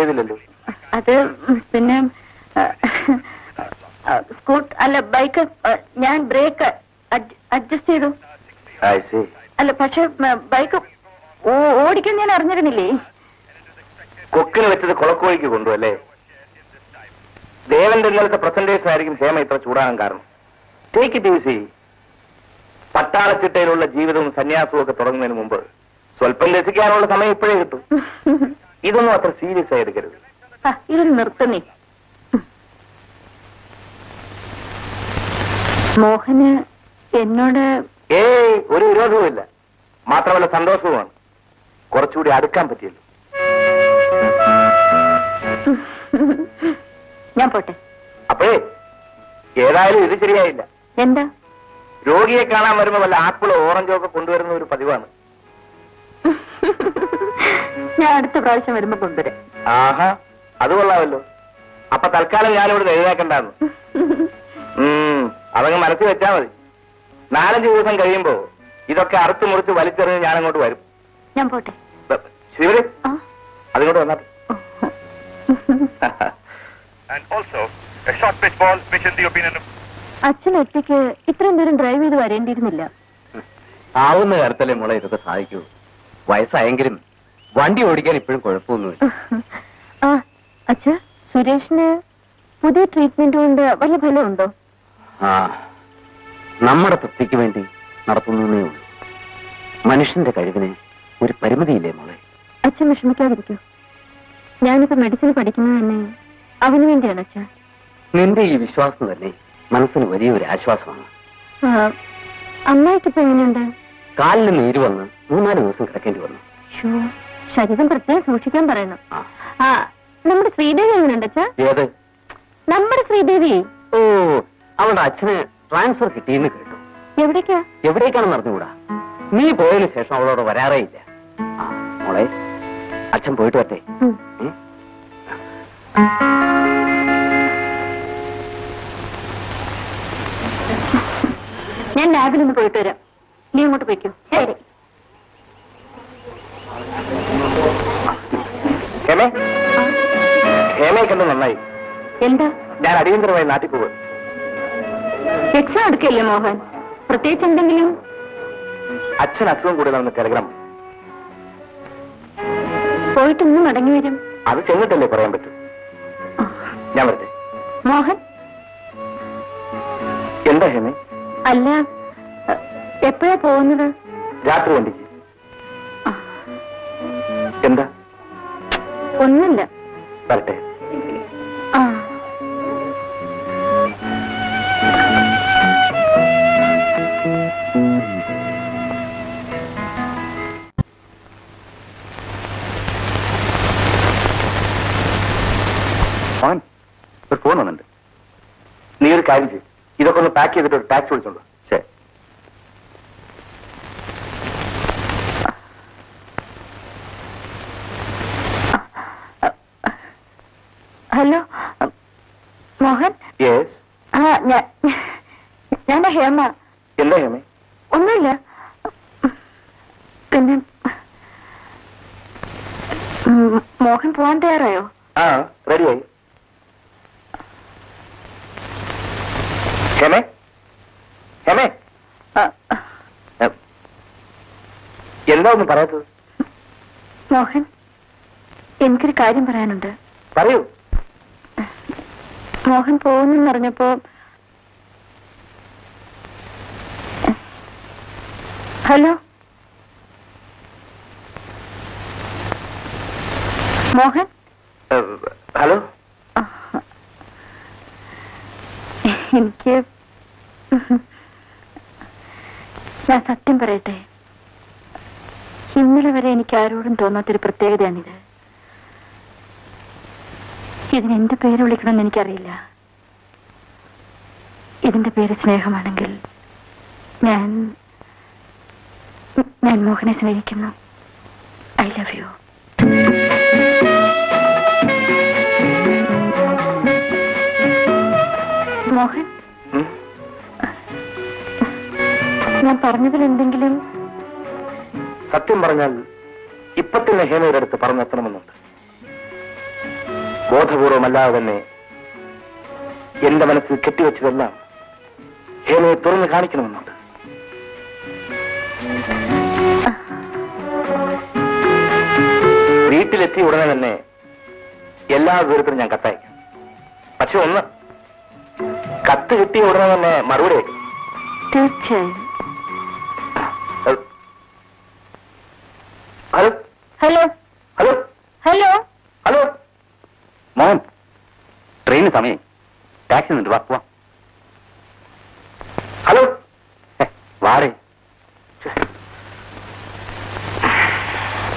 ചെയ്തില്ലല്ലോ. അത് പിന്നെ സ്കൂട്ട് അല്ല ബൈക്ക് ഞാൻ ബ്രേക്ക് അഡ്ജസ്റ്റ് ചെയ്തു. അല്ല പക്ഷെ ബൈക്ക് ഓടിക്കാൻ ഞാൻ അറിഞ്ഞിരുന്നില്ലേ? കൊക്കിന് വെച്ചത് കുളക്കോഴിക്ക് കൊണ്ടു അല്ലേ ദേവന്റെ ഇന്നലത്തെ പ്രസന്റേഷൻ ആയിരിക്കും ക്ഷേമ ഇത്ര ചൂടാകാൻ കാരണം. ടേക്ക് ഇറ്റ് ഈസി പട്ടാളച്ചിട്ടയിലുള്ള ജീവിതവും സന്യാസവും ഒക്കെ തുടങ്ങുന്നതിന് മുമ്പ് സ്വല്പം രസിക്കാനുള്ള സമയം ഇപ്പോഴേ കിട്ടും. ഇതൊന്നും അത്ര സീരിയസ് ആയി എടുക്കരുത് ഇത് നിർത്തുന്നേ മോഹന് എന്നോട് ഏയ് ഒരു വിരോധവുമില്ല മാത്രമല്ല സന്തോഷവുമാണ്. കുറച്ചുകൂടി അടുക്കാൻ പറ്റിയല്ലോ. ഞാൻ പോട്ടെ. അപ്പോഴേ ഏതായാലും ഇത് ശരിയായില്ല. എന്താ? രോഗിയെ കാണാൻ വരുമ്പോ വല്ല ആപ്പിളോ ഓറഞ്ചോ ഒക്കെ കൊണ്ടുവരുന്ന ഒരു പതിവാണ്. ഞാൻ അടുത്ത പ്രാവശ്യം വരുമ്പോ കൊണ്ടുവരാം. ആഹാ അത് കൊള്ളാമല്ലോ. അപ്പൊ തൽക്കാലം ഞാനിവിടെ എഴുതാക്കണ്ടാന്ന് ഉം അതങ്ങ് മനസ്സിൽ വെച്ചാ മതി. നാലഞ്ച് ദിവസം കഴിയുമ്പോ ഇതൊക്കെ അറുത്ത് മുറിച്ച് വലിച്ചെറിഞ്ഞ് ഞാൻ അങ്ങോട്ട് വരും. ഞാൻ പോട്ടെ. ശിവര് അതിങ്ങോട്ട് വന്നാ അച്ഛൻ ഒറ്റയ്ക്ക് ഇത്രയും ദൂരം ഡ്രൈവ് ചെയ്ത് വരേണ്ടിയിരുന്നില്ല. ആവുന്ന കാര്യത്തിലെ മോളെ ഇതൊക്കെ സാധിക്കൂ വയസ്സായെങ്കിലും വണ്ടി ഓടിക്കാൻ ഇപ്പോഴും കുഴപ്പമൊന്നുമില്ല. അച്ഛ സുരേഷിന് പുതിയ ട്രീറ്റ്മെന്റ് കൊണ്ട് വല്ല ഫലമുണ്ടോ? ആ നമ്മുടെ തൃപ്തിക്ക് വേണ്ടി നടത്തുന്നേ ഉള്ളൂ. മനുഷ്യന്റെ കഴിവിന് ഒരു പരിമിതിയില്ലേ മോളെ? അച്ഛൻ വിഷമിക്കാതിരിക്കൂ. ഞാനിപ്പോ മെഡിസിൻ പഠിക്കുന്നത് തന്നെ അവന് വേണ്ടിയാണ് അച്ഛ. നിന്റെ ഈ വിശ്വാസം തന്നെ മനസ്സിന് വലിയൊരു ആശ്വാസമാണ്. അമ്മയ്ക്കിപ്പോ എങ്ങനെയുണ്ട്? കാലിന് നീര് വന്ന് മൂന്നാൽ ദിവസം കിടക്കേണ്ടി വന്നു. ശരീരം പ്രത്യേകം സൂക്ഷിക്കാൻ പറയണം. ആ. നമ്മുടെ ശ്രീദേവി എങ്ങനെയുണ്ട് ഏത്? നമ്മുടെ ശ്രീദേവി. ഓ അവളുടെ അച്ഛന് ട്രാൻസ്ഫർ കിട്ടിയെന്ന് കേട്ടു. എവിടേക്കാ? എവിടേക്കാണെന്ന് അറിഞ്ഞുകൂടാ? നീ പോയതിനു ശേഷം അവളോട് വരാറേ ഇല്ല മോളെ അച്ഛൻ പോയിട്ട് വരട്ടെ. ഞാൻ ലാബിൽ ഒന്ന് പോയിട്ട് വരാം. നീ അങ്ങോട്ട് പോയിക്കോ. ശരി. ഹേമേ? ആ, ഹേമയെ കണ്ട് നന്നായി. എന്താ? ഞാൻ അടിയന്തരമായി നാട്ടിൽ പോവുക എക്സാം എടുക്കല്ലേ മോഹൻ? പ്രത്യേകിച്ച് എന്തെങ്കിലും? അച്ഛൻ അസുഖം കൂടുതലാണെന്ന് ടെലഗ്രാം പോയിട്ടൊന്നും മടങ്ങി വരും. അത് ചെന്നിട്ടല്ലേ പറയാൻ പറ്റൂ. ഞാൻ വരട്ടെ. മോഹൻ? എന്താ ഹേമേ? അല്ല എപ്പോഴാ പോകുന്നത്? രാത്രി വണ്ടിക്ക് ആ, എന്താ? ഒന്നുമില്ല. വരട്ടെ. ആ. ഒരു ഫോൺ വന്നിട്ടുണ്ട്. നീ ഒരു കാര്യം ചെയ്യും. ഇതൊക്കെ ഒന്ന് പാക്ക് ചെയ്തിട്ട് ഒരു ടാക്സി വിളിച്ചോളൂ ശരി ഹലോ മോഹൻ? യെസ് ആ ഞാൻ ഹേമ. എന്താ ഹേമ? ഒന്നുമില്ല. പിന്നെ മോഹൻ പോവാൻ തയ്യാറായോ? ആ റെഡിയായി. ഹേമേ? ഹേമേ? എന്താ ഒന്ന് പറയാത്തത്? മോഹൻ എനിക്കൊരു കാര്യം പറയാനുണ്ട്. പറയൂ. മോഹൻ പോകുന്നെന്നറിഞ്ഞപ്പോ ഹലോ? മോഹൻ? ഹലോ? എനിക്ക് ഞാൻ സത്യം പറയട്ടെ. ഇന്നലെ വരെ എനിക്ക് ആരോടും തോന്നാത്തൊരു പ്രത്യേകതയാണിത്. ഇതിന് എന്ത് പേര് വിളിക്കണമെന്ന് എനിക്കറിയില്ല. ഇതിന്റെ പേര് സ്നേഹമാണെങ്കിൽ ഞാൻ ഞാൻ മോഹനെ സ്നേഹിക്കുന്നു. I love you. മോഹൻ? ഞാൻ പറഞ്ഞതിൽ എന്തെങ്കിലും സത്യം പറഞ്ഞാൽ ഇപ്പത്തന്നെ ഹേനയുടെ അടുത്ത് പറഞ്ഞെത്തണമെന്നുണ്ട്. ബോധപൂർവമല്ലാതെ തന്നെ എന്റെ മനസ്സിൽ കെട്ടിവെച്ചതെല്ലാം ഹേമയെ തുറന്നു കാണിക്കണമെന്നുണ്ട്. വീട്ടിലെത്തിയ ഉടനെ തന്നെ എല്ലാ വിവരത്തിനും ഞാൻ കത്തയക്കാം. പക്ഷെ ഒന്ന് കത്ത് കിട്ടിയ ഉടനെ തന്നെ മറുപടി തീർച്ചയായും. ട്രെയിന് സമയം. ടാക്സി നിന്നിട്ട് വാ പോവാം. Hello? Waray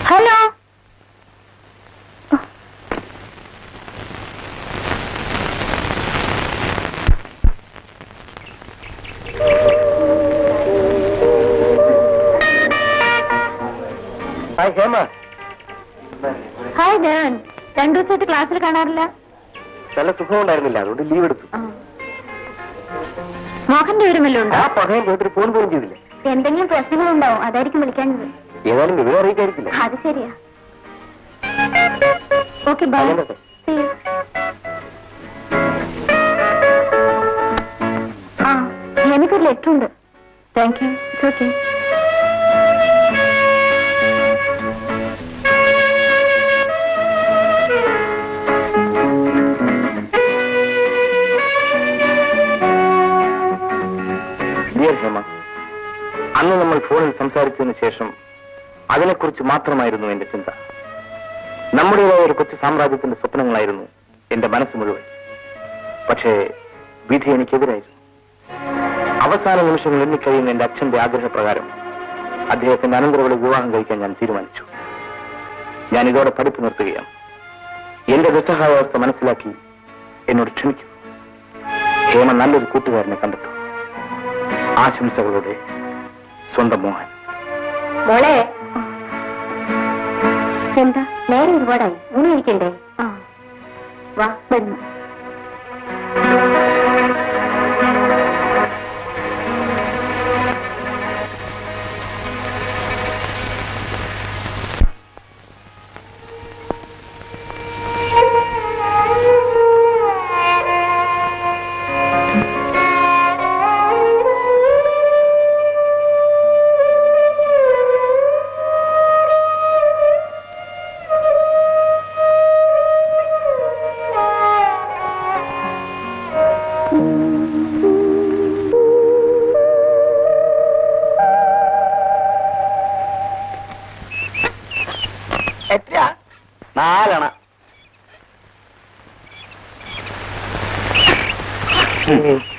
hello? Hi Hema. Hi Dan. രണ്ടു ദിവസമായിട്ട് ക്ലാസ്സിൽ കാണാറില്ല. നല്ല സുഖമുണ്ടായിരുന്നില്ല. അതുകൊണ്ട് ലീവ് എടുത്തു. മോഹന്റെ വിവരമല്ലോ ആ പകയം പോയിട്ട് ഫോൺ പോലും ചെയ്തില്ല. എന്തെങ്കിലും പ്രശ്നങ്ങളുണ്ടാവും അതായിരിക്കും വിളിക്കാഞ്ഞത് ഏതായാലും വിവരം അറിയിക്കായിരിക്കില്ല അത് ശരിയാ. Okay bye. ആ എനിക്കൊരു ലെറ്റർ ഉണ്ട്. താങ്ക് യു ഓക്കെ സംസാരിച്ചതിന് ശേഷം അതിനെക്കുറിച്ച് മാത്രമായിരുന്നു എന്റെ ചിന്ത. നമ്മുടേതായ ഒരു കൊച്ചു സാമ്രാജ്യത്തിന്റെ സ്വപ്നങ്ങളായിരുന്നു എന്റെ മനസ്സ് മുഴുവൻ. പക്ഷേ വിധി എനിക്കെതിരായിരുന്നു. അവസാന നിമിഷങ്ങൾ എണ്ണിക്കഴിയുന്ന എന്റെ അച്ഛന്റെ ആഗ്രഹപ്രകാരം അദ്ദേഹത്തിന്റെ അനന്തരവളി വിവാഹം കഴിക്കാൻ ഞാൻ തീരുമാനിച്ചു. ഞാൻ ഇതോടെ പഠിപ്പ് നിർത്തുകയാണ്. എന്റെ ദുസ്സഹായാവസ്ഥ മനസ്സിലാക്കി എന്നോട് ക്ഷമിക്കൂ. ഹേമ നല്ലൊരു കൂട്ടുകാരനെ കണ്ടെത്തും. ആശംസകളോടെ സ്വന്തം മോഹൻ. മോളെ. എന്താ? നേരെ ഒരുപാടായി ഊണ് കഴിക്കണ്ടേ? ആ. വാ. വരുന്നു എത്ര നാലണ Mm-hmm.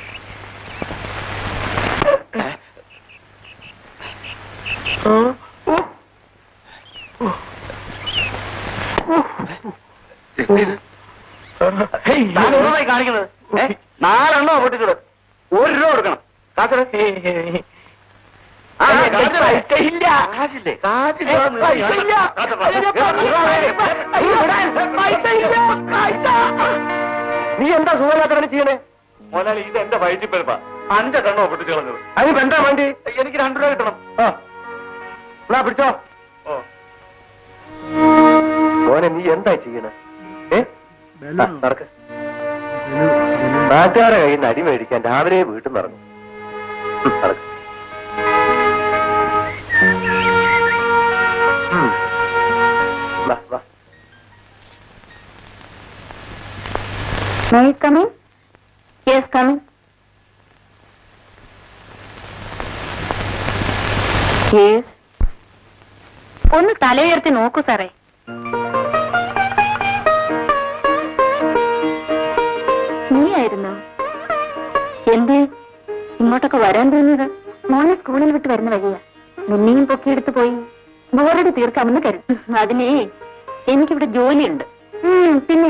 ജോലിയുണ്ട്. പിന്നെ?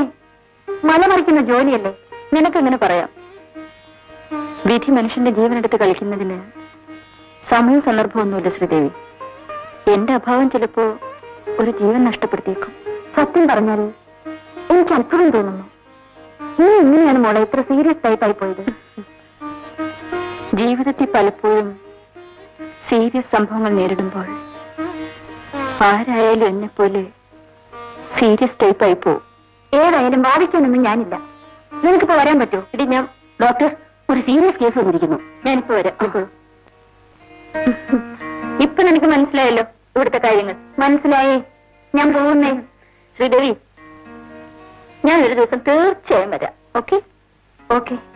മലമറിക്കുന്ന ജോലിയല്ലേ? നിനക്ക് എങ്ങനെ പറയാം? വിധി മനുഷ്യന്റെ ജീവനെടുത്ത് കളിക്കുന്നതിന് സമയ സന്ദർഭമൊന്നുമില്ല ശ്രീദേവി. എന്റെ അഭാവം ചിലപ്പോ ഒരു ജീവൻ നഷ്ടപ്പെടുത്തിയേക്കും. സത്യം പറഞ്ഞാൽ എനിക്ക് അത്ഭുതം തോന്നുന്നു. നീ എങ്ങനെയാണ് മോളെ ഇത്ര സീരിയസ് ടൈപ്പായി പോയത്? ജീവിതത്തിൽ പലപ്പോഴും സീരിയസ് സംഭവങ്ങൾ നേരിടുമ്പോൾ ആരായാലും എന്നെ പോലെ സീരിയസ് ടൈപ്പായി പോവും. ഏതായാലും ബാധിക്കാനൊന്നും ഞാനില്ല. നിനക്കിപ്പോ വരാൻ പറ്റുമോ ഇടി ഞാൻ ഡോക്ടർ ഒരു സീരിയസ് കേസ് വന്നിരിക്കുന്നു. ഞാനിപ്പോ വരാം. ഇപ്പൊ നിനക്ക് മനസ്സിലായല്ലോ ഇവിടുത്തെ കാര്യങ്ങൾ. മനസ്സിലായേ? ഞാൻ പോകുന്നേ. ശ്രീദേവി ഞാൻ ഒരു ദിവസം തീർച്ചയായും വരാം. ഓക്കെ? ഓക്കെ.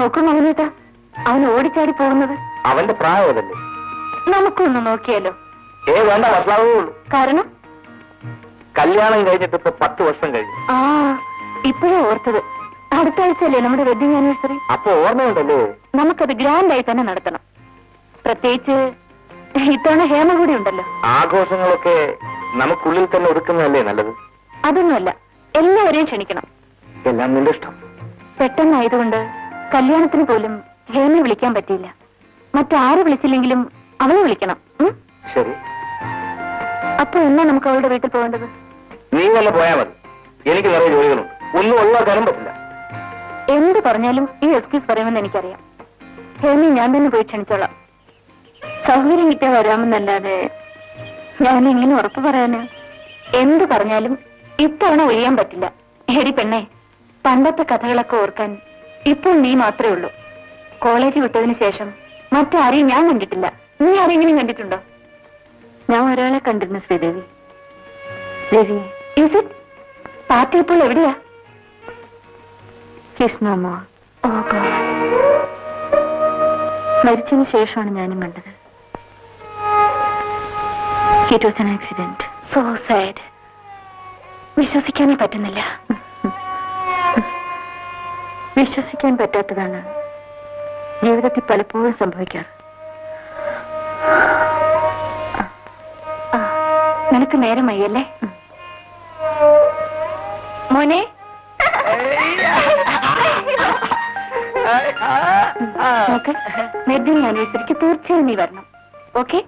നോക്കൂ മകനേട്ടാ അവൻ ഓടിച്ചാടി പോകുന്നത്. അവന്റെ പ്രായം അതല്ലേ? നമുക്കൊന്ന് നോക്കിയാലോ. ഏ വേണ്ട വഷളാവേ കാരണം? കല്യാണം കഴിഞ്ഞിട്ട് ഇപ്പൊ പത്ത് വർഷം കഴിഞ്ഞു. ആ ഇപ്പോഴേ ഓർത്തത്. അടുത്ത ആഴ്ചയല്ലേ നമ്മുടെ വെഡിങ് ആനിവേഴ്സറി? അപ്പൊ ഓർമ്മയുണ്ടല്ലോ? നമുക്കത് ഗ്രാൻഡ് ആയി തന്നെ നടത്തണം. പ്രത്യേകിച്ച് ഇത്തവണ ഹേമ കൂടി ഉണ്ടല്ലോ. ആഘോഷങ്ങളൊക്കെ നമുക്കുള്ളിൽ തന്നെ ഒതുക്കുന്നതല്ലേ നല്ലത്? അതൊന്നുമല്ല എല്ലാവരെയും ക്ഷണിക്കണം. എല്ലാം നിന്റെ ഇഷ്ടം. പെട്ടെന്നായതുകൊണ്ട് കല്യാണത്തിന് പോലും ഹേമയെ വിളിക്കാൻ പറ്റിയില്ല. മറ്റാര് വിളിച്ചില്ലെങ്കിലും അവളെ വിളിക്കണം. ശരി. അപ്പൊ എന്നാ നമുക്ക് അവളുടെ വീട്ടിൽ പോകേണ്ടത്? നീ തന്നെ മതി. എനിക്ക് നിറയെ ജോലികളുണ്ട്. ഒന്നും ഒഴിവാക്കാനും പറ്റില്ല. എന്ത് പറഞ്ഞാലും ഈ എക്സ്ക്യൂസ് പറയുമെന്ന് എനിക്കറിയാം. ഹേമി ഞാൻ തന്നെ പോയി ക്ഷണിച്ചോളാം. സൗകര്യം കിട്ടിയാൽ വരാമെന്നല്ലാതെ ഞാൻ എങ്ങനെ ഉറപ്പ് പറയാന്? എന്ത് പറഞ്ഞാലും ഇത്തവണ ഒഴിയാൻ പറ്റില്ല. എടി പെണ്ണേ പണ്ടത്തെ കഥകളൊക്കെ ഓർക്കാൻ ഇപ്പോൾ നീ മാത്രമേ ഉള്ളൂ. കോളേജ് വിട്ടതിന് ശേഷം മറ്റാരെയും ഞാൻ കണ്ടിട്ടില്ല. നീ ആരെങ്കിലും കണ്ടിട്ടുണ്ടോ? ഞാൻ ഒരാളെ കണ്ടിരുന്നു Sridevi. Ravi is it party ഇപ്പോൾ എവിടെയാ? കൃഷ്ണമ്മ ഓ മരിച്ചതിന് ശേഷമാണ് ഞാനും കണ്ടത്. It was an accident so sad വിശ്വസിക്കാനേ പറ്റുന്നില്ല. വിശ്വസിക്കാൻ പറ്റാത്തതാണ്. ജീവിതത്തിൽ പലപ്പോഴും സംഭവിക്കാറ്. നിനക്ക് നേരമായി അല്ലേ? മോനെ? നോക്ക് വെഡിങ് ആനിവേഴ്സറിക്ക് തീർച്ചയായും നീ വരണം. ഓക്കെ?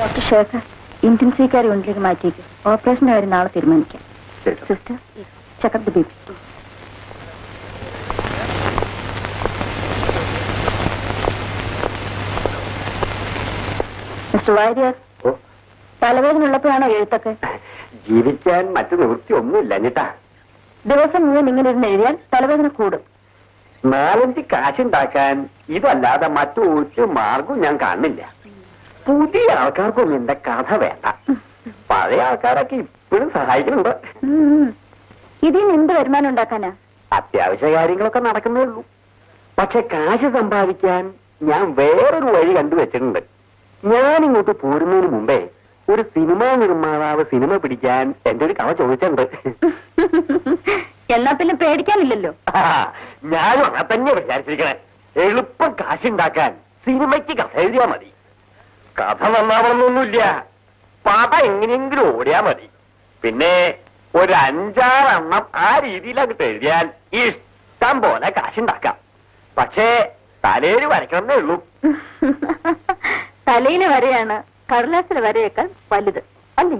ഡോക്ടർ ശേഖർ ഇന്റൻസീവ് ഉണ്ടിലേക്ക് മാറ്റിയേക്ക്. ഓപ്പറേഷന്റെ കാര്യം നാളെ തീരുമാനിക്കാം. സിസ്റ്റർ? ചക്കർ ബി മിസ്റ്റർ വാര്യർ ഓ, തലവേദന ഉള്ളപ്പോഴാണോ എഴുത്തൊക്കെ? ജീവിക്കാൻ മറ്റു നിവൃത്തി ഒന്നുമില്ല എന്നിട്ടാ ദിവസം മുഴുവൻ ഇങ്ങനെ ഇരുന്ന് എഴുതിയാൽ തലവേദന കൂടും. നാലഞ്ച് കാശുണ്ടാക്കാൻ ഇതല്ലാതെ മറ്റു ഒരു മാർഗവും ഞാൻ കാണുന്നില്ല. പുതിയ ആൾക്കാർക്കൊന്നും എന്റെ കഥ വേണ്ട. പഴയ ആൾക്കാരൊക്കെ ഇപ്പോഴും സഹായിക്കുന്നുണ്ട്. നിന്ന് എന്ത് വരുമാനം ഉണ്ടാക്കാനാ? അത്യാവശ്യ കാര്യങ്ങളൊക്കെ നടക്കുന്നേ ഉള്ളൂ. പക്ഷെ കാശ് സമ്പാദിക്കാൻ ഞാൻ വേറൊരു വഴി കണ്ടുവച്ചിട്ടുണ്ട് ഞാൻ ഇങ്ങോട്ട് പോരുന്നതിന് മുമ്പേ ഒരു സിനിമാ നിർമ്മാതാവ് സിനിമ പിടിക്കാൻ എന്റെ ഒരു കഥ ചോദിച്ചിട്ടുണ്ട്. എന്നാ പിന്നെ പേടിക്കാനില്ലല്ലോ? ഞാനും അങ്ങനെ തന്നെ വിചാരിച്ചിരിക്കണേ. എളുപ്പം കാശുണ്ടാക്കാൻ സിനിമയ്ക്ക് കഥ എഴുതിയാ മതി. കഥ നന്നാവണമെന്നൊന്നുമില്ല. പട എങ്ങനെയെങ്കിലും ഓടിയാ മതി. പിന്നെ ഒരു അഞ്ചാറെണ്ണം ആ രീതിയിലങ്ങോട്ട് എഴുതിയാൽ ഇഷ്ടം പോലെ കാശുണ്ടാക്കാം. പക്ഷേ തലയിൽ വരയ്ക്കണമെന്നേ ഉള്ളൂ. തലയിൽ വരെയാണ് കടലാസിൽ വരെയേക്കാൾ വലുത് അല്ലേ?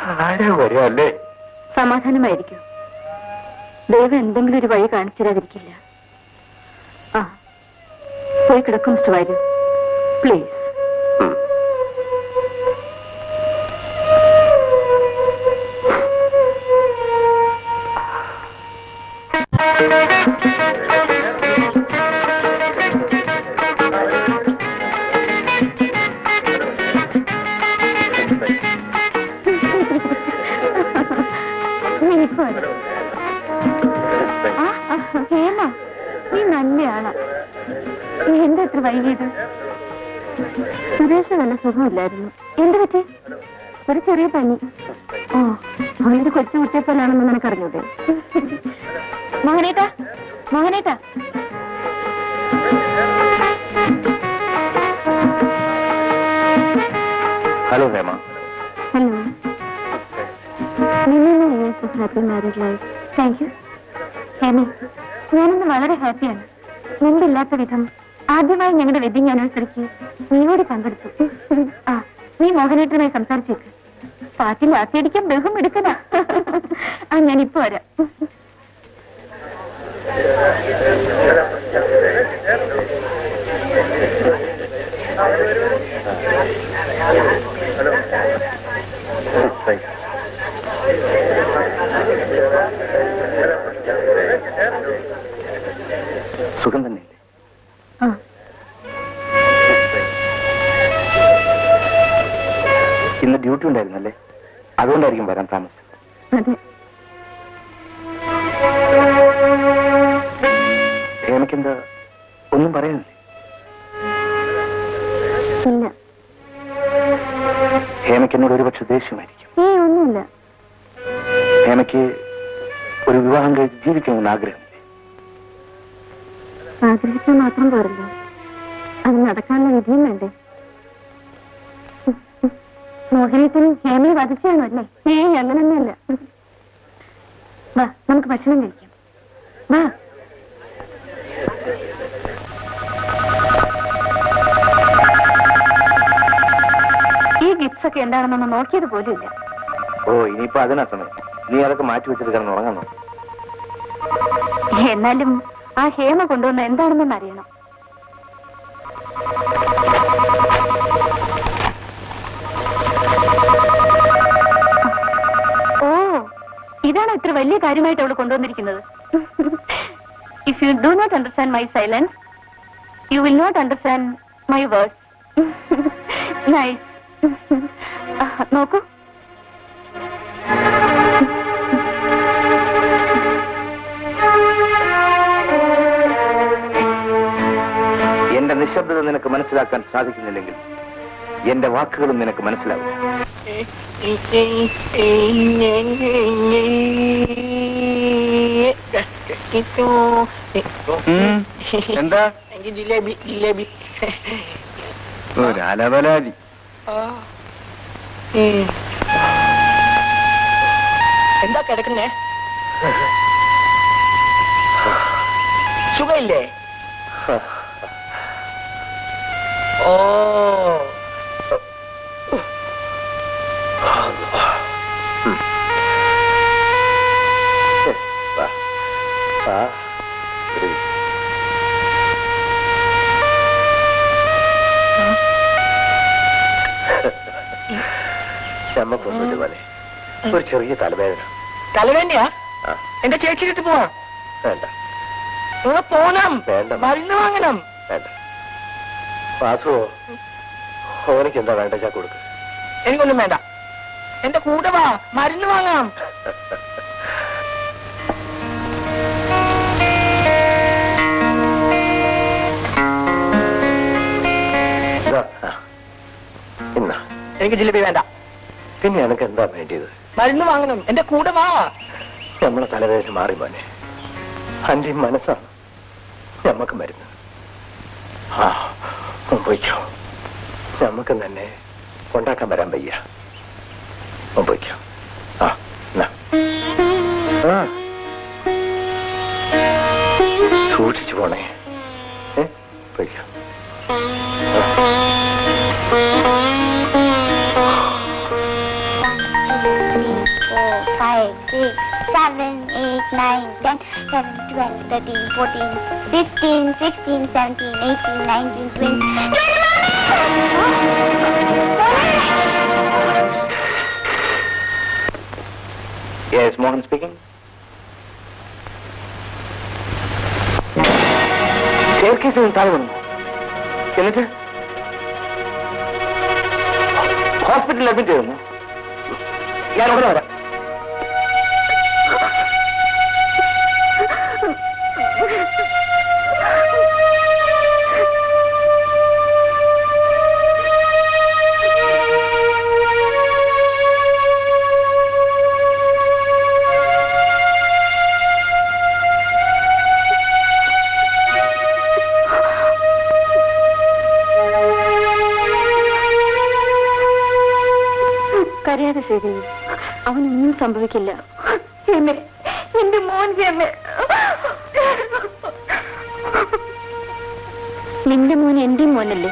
ആരാ സമാധാനമായിരിക്കും. ദൈവം എന്തെങ്കിലും ഒരു വഴി കാണിച്ചു ആ പോയി കിടക്കും മിസ്റ്റർ വാര്യു പ്ലീസ്. മാറ്റി വെച്ചിട്ട് കിടന്ന് ഉറങ്ങുന്നു എന്നാലും ആ ഹേമ കൊണ്ടുവന്ന എന്താണെന്ന് അറിയണം. ഓ ഇതാണ് ഇത്ര വലിയ കാര്യമായിട്ട് അവൾ കൊണ്ടുവന്നിരിക്കുന്നത്. If you do not understand my silence you will not understand my words nice വസ്തുത നിനക്ക് മനസ്സിലാക്കാൻ സാധിക്കുന്നില്ലെങ്കിൽ എന്റെ വാക്കുകളും നിനക്ക് മനസ്സിലാവില്ല. എന്താ? ജിലേബി ജിലേബി. ഒരലവലാതി. എന്താ കിടക്കുന്നേ? സുഖമില്ലേ ഓ. ചമ്മക്കൊന്നുമില്ല മോനെ ഒരു ചെറിയ തലവേദന. തലവേദനയാ? എന്റെ ചേച്ചി പോവാ? വേണ്ട. പോണം. വേണ്ട. മരുന്ന് വാങ്ങണം. വേണ്ട. വാസുവോ ഓനക്ക് എന്താ വേണ്ട? ചാ കൊടുക്ക്. എനിക്കൊന്നും വേണ്ട. എന്റെ കൂടെ വാ. മരുന്ന് വാങ്ങാം. എനിക്ക് ജിലേബി വേണ്ട. പിന്നെ എനിക്ക് എന്താ വേണ്ടിയത്? മരുന്ന് വാങ്ങണം. എന്റെ കൂടെ വാ. നമ്മളെ തലവേദന മാറി മോനെ. അന്റെ മനസ്സാണ്. നമുക്ക് മരുന്ന്. ആ. മുമ്പോയ്ക്കോ. ഞമ്മക്ക് തന്നെ കൊണ്ടാക്കാൻ വരാൻ വയ്യ. മുമ്പോയ്ക്കോ. ആ സൂക്ഷിച്ചു പോണേ. ഏ four, five, six, seven, 9, 10, 11, 12, 13, 14, 15, 16, 17, 18, 19, 20, 21! Yes, Morgan speaking. Staircase in Taiwan. Senator? Hospital admit you. Yeah, no, no, no. Sridevi അവനൊന്നും സംഭവിക്കില്ല. എന്റെ മോൻ നിന്റെ മോൻ എന്റെ മോനല്ലേ?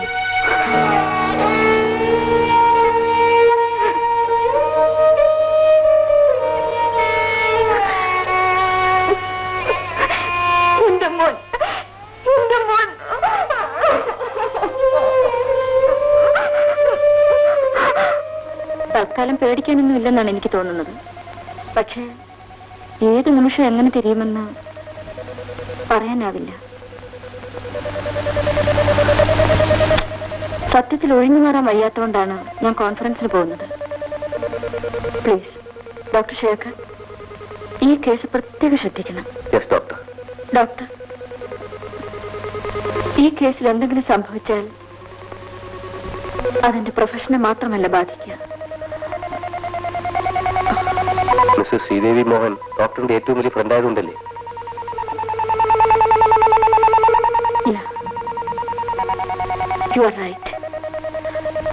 തൽക്കാലം പേടിക്കാനൊന്നും ഇല്ലെന്നാണ് എനിക്ക് തോന്നുന്നത്. പക്ഷേ ഏത് നിമിഷം എങ്ങനെ തിരിയുമെന്ന് പറയാനാവില്ല. സത്യത്തിൽ ഒഴിഞ്ഞു മാറാൻ വയ്യാത്തതുകൊണ്ടാണ് ഞാൻ കോൺഫറൻസിന് പോകുന്നത്. പ്ലീസ് ഡോക്ടർ ശേഖർ ഈ കേസ് പ്രത്യേകം ശ്രദ്ധിക്കണം. ഡോക്ടർ ഡോക്ടർ ഈ കേസിൽ എന്തെങ്കിലും സംഭവിച്ചാൽ അതെന്റെ പ്രൊഫഷനെ മാത്രമല്ല ബാധിക്കുക. മിസ്റ്റർ ശ്രീദേവി മോഹൻ ഡോക്ടറിന്റെ ഏറ്റവും വലിയ ഫ്രണ്ട് ആയതുകൊണ്ടല്ലേ? യു ആർ റൈറ്റ്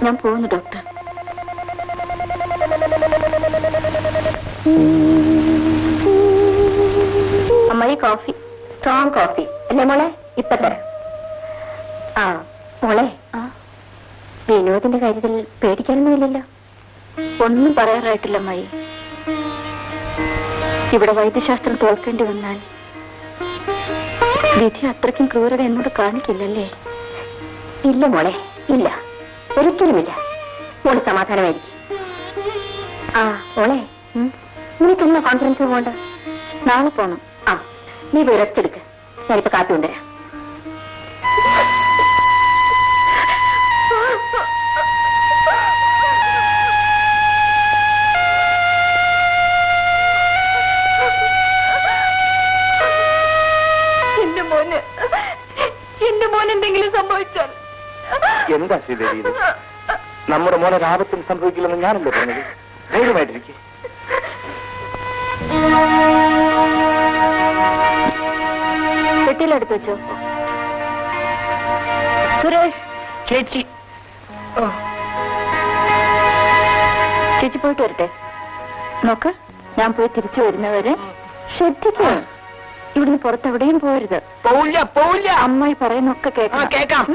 ഞാൻ പോകുന്നു ഡോക്ടർ അമ്മായി കോഫി സ്ട്രോങ് കോഫി അല്ലേ മോളെ? ഇപ്പൊ തരാം. ആ മോളെ. വിനോദിന്റെ കാര്യത്തിൽ പേടിക്കാനൊന്നുമില്ലല്ലോ. ഒന്നും പറയാറായിട്ടില്ല അമ്മായി. ഇവിടെ വൈദ്യശാസ്ത്രം തോൽക്കേണ്ടി വന്നാൽ വിധി അത്രയ്ക്കും ക്രൂരത എന്നോട് കാണിക്കില്ലല്ലേ? ഇല്ല മോളെ ഇല്ല. ഒരിക്കലുമില്ല. മോൾ സമാധാനമായിരിക്കും. ആ മോളെ നിനക്ക് എന്നാ കോൺഫറൻസിന് പോകണ്ട നാളെ പോണം. ആ നീ വിറച്ചെടുക്ക് ഞാനിപ്പോ കാപ്പി കൊണ്ടുവരാം. എന്റെ മോൻ എന്തെങ്കിലും സംഭവിച്ചാൽ? എന്താ ശ്രീദേവി നമ്മുടെ മോനെ രാപത്തിൽ സംഭവിക്കില്ലെന്ന് ഞാനല്ലേ പറഞ്ഞത്? ധൈര്യമായിട്ടിരിക്കെ. പെട്ടിയിലെടുത്ത് വെച്ചോ. സുരേഷ്. ചേച്ചി. ഓ. ചേച്ചി പോയിട്ട് വരട്ടെ. നോക്ക് ഞാൻ പോയി തിരിച്ചു വരുന്നവരെ ശ്രദ്ധിക്കുക ഇവിടുന്ന് പുറത്തെവിടെയും പോരുത്. പോവില്ല പോവില്ല. അമ്മായി പറയുന്നൊക്കെ കേൾക്കാം. കേൾക്കാം.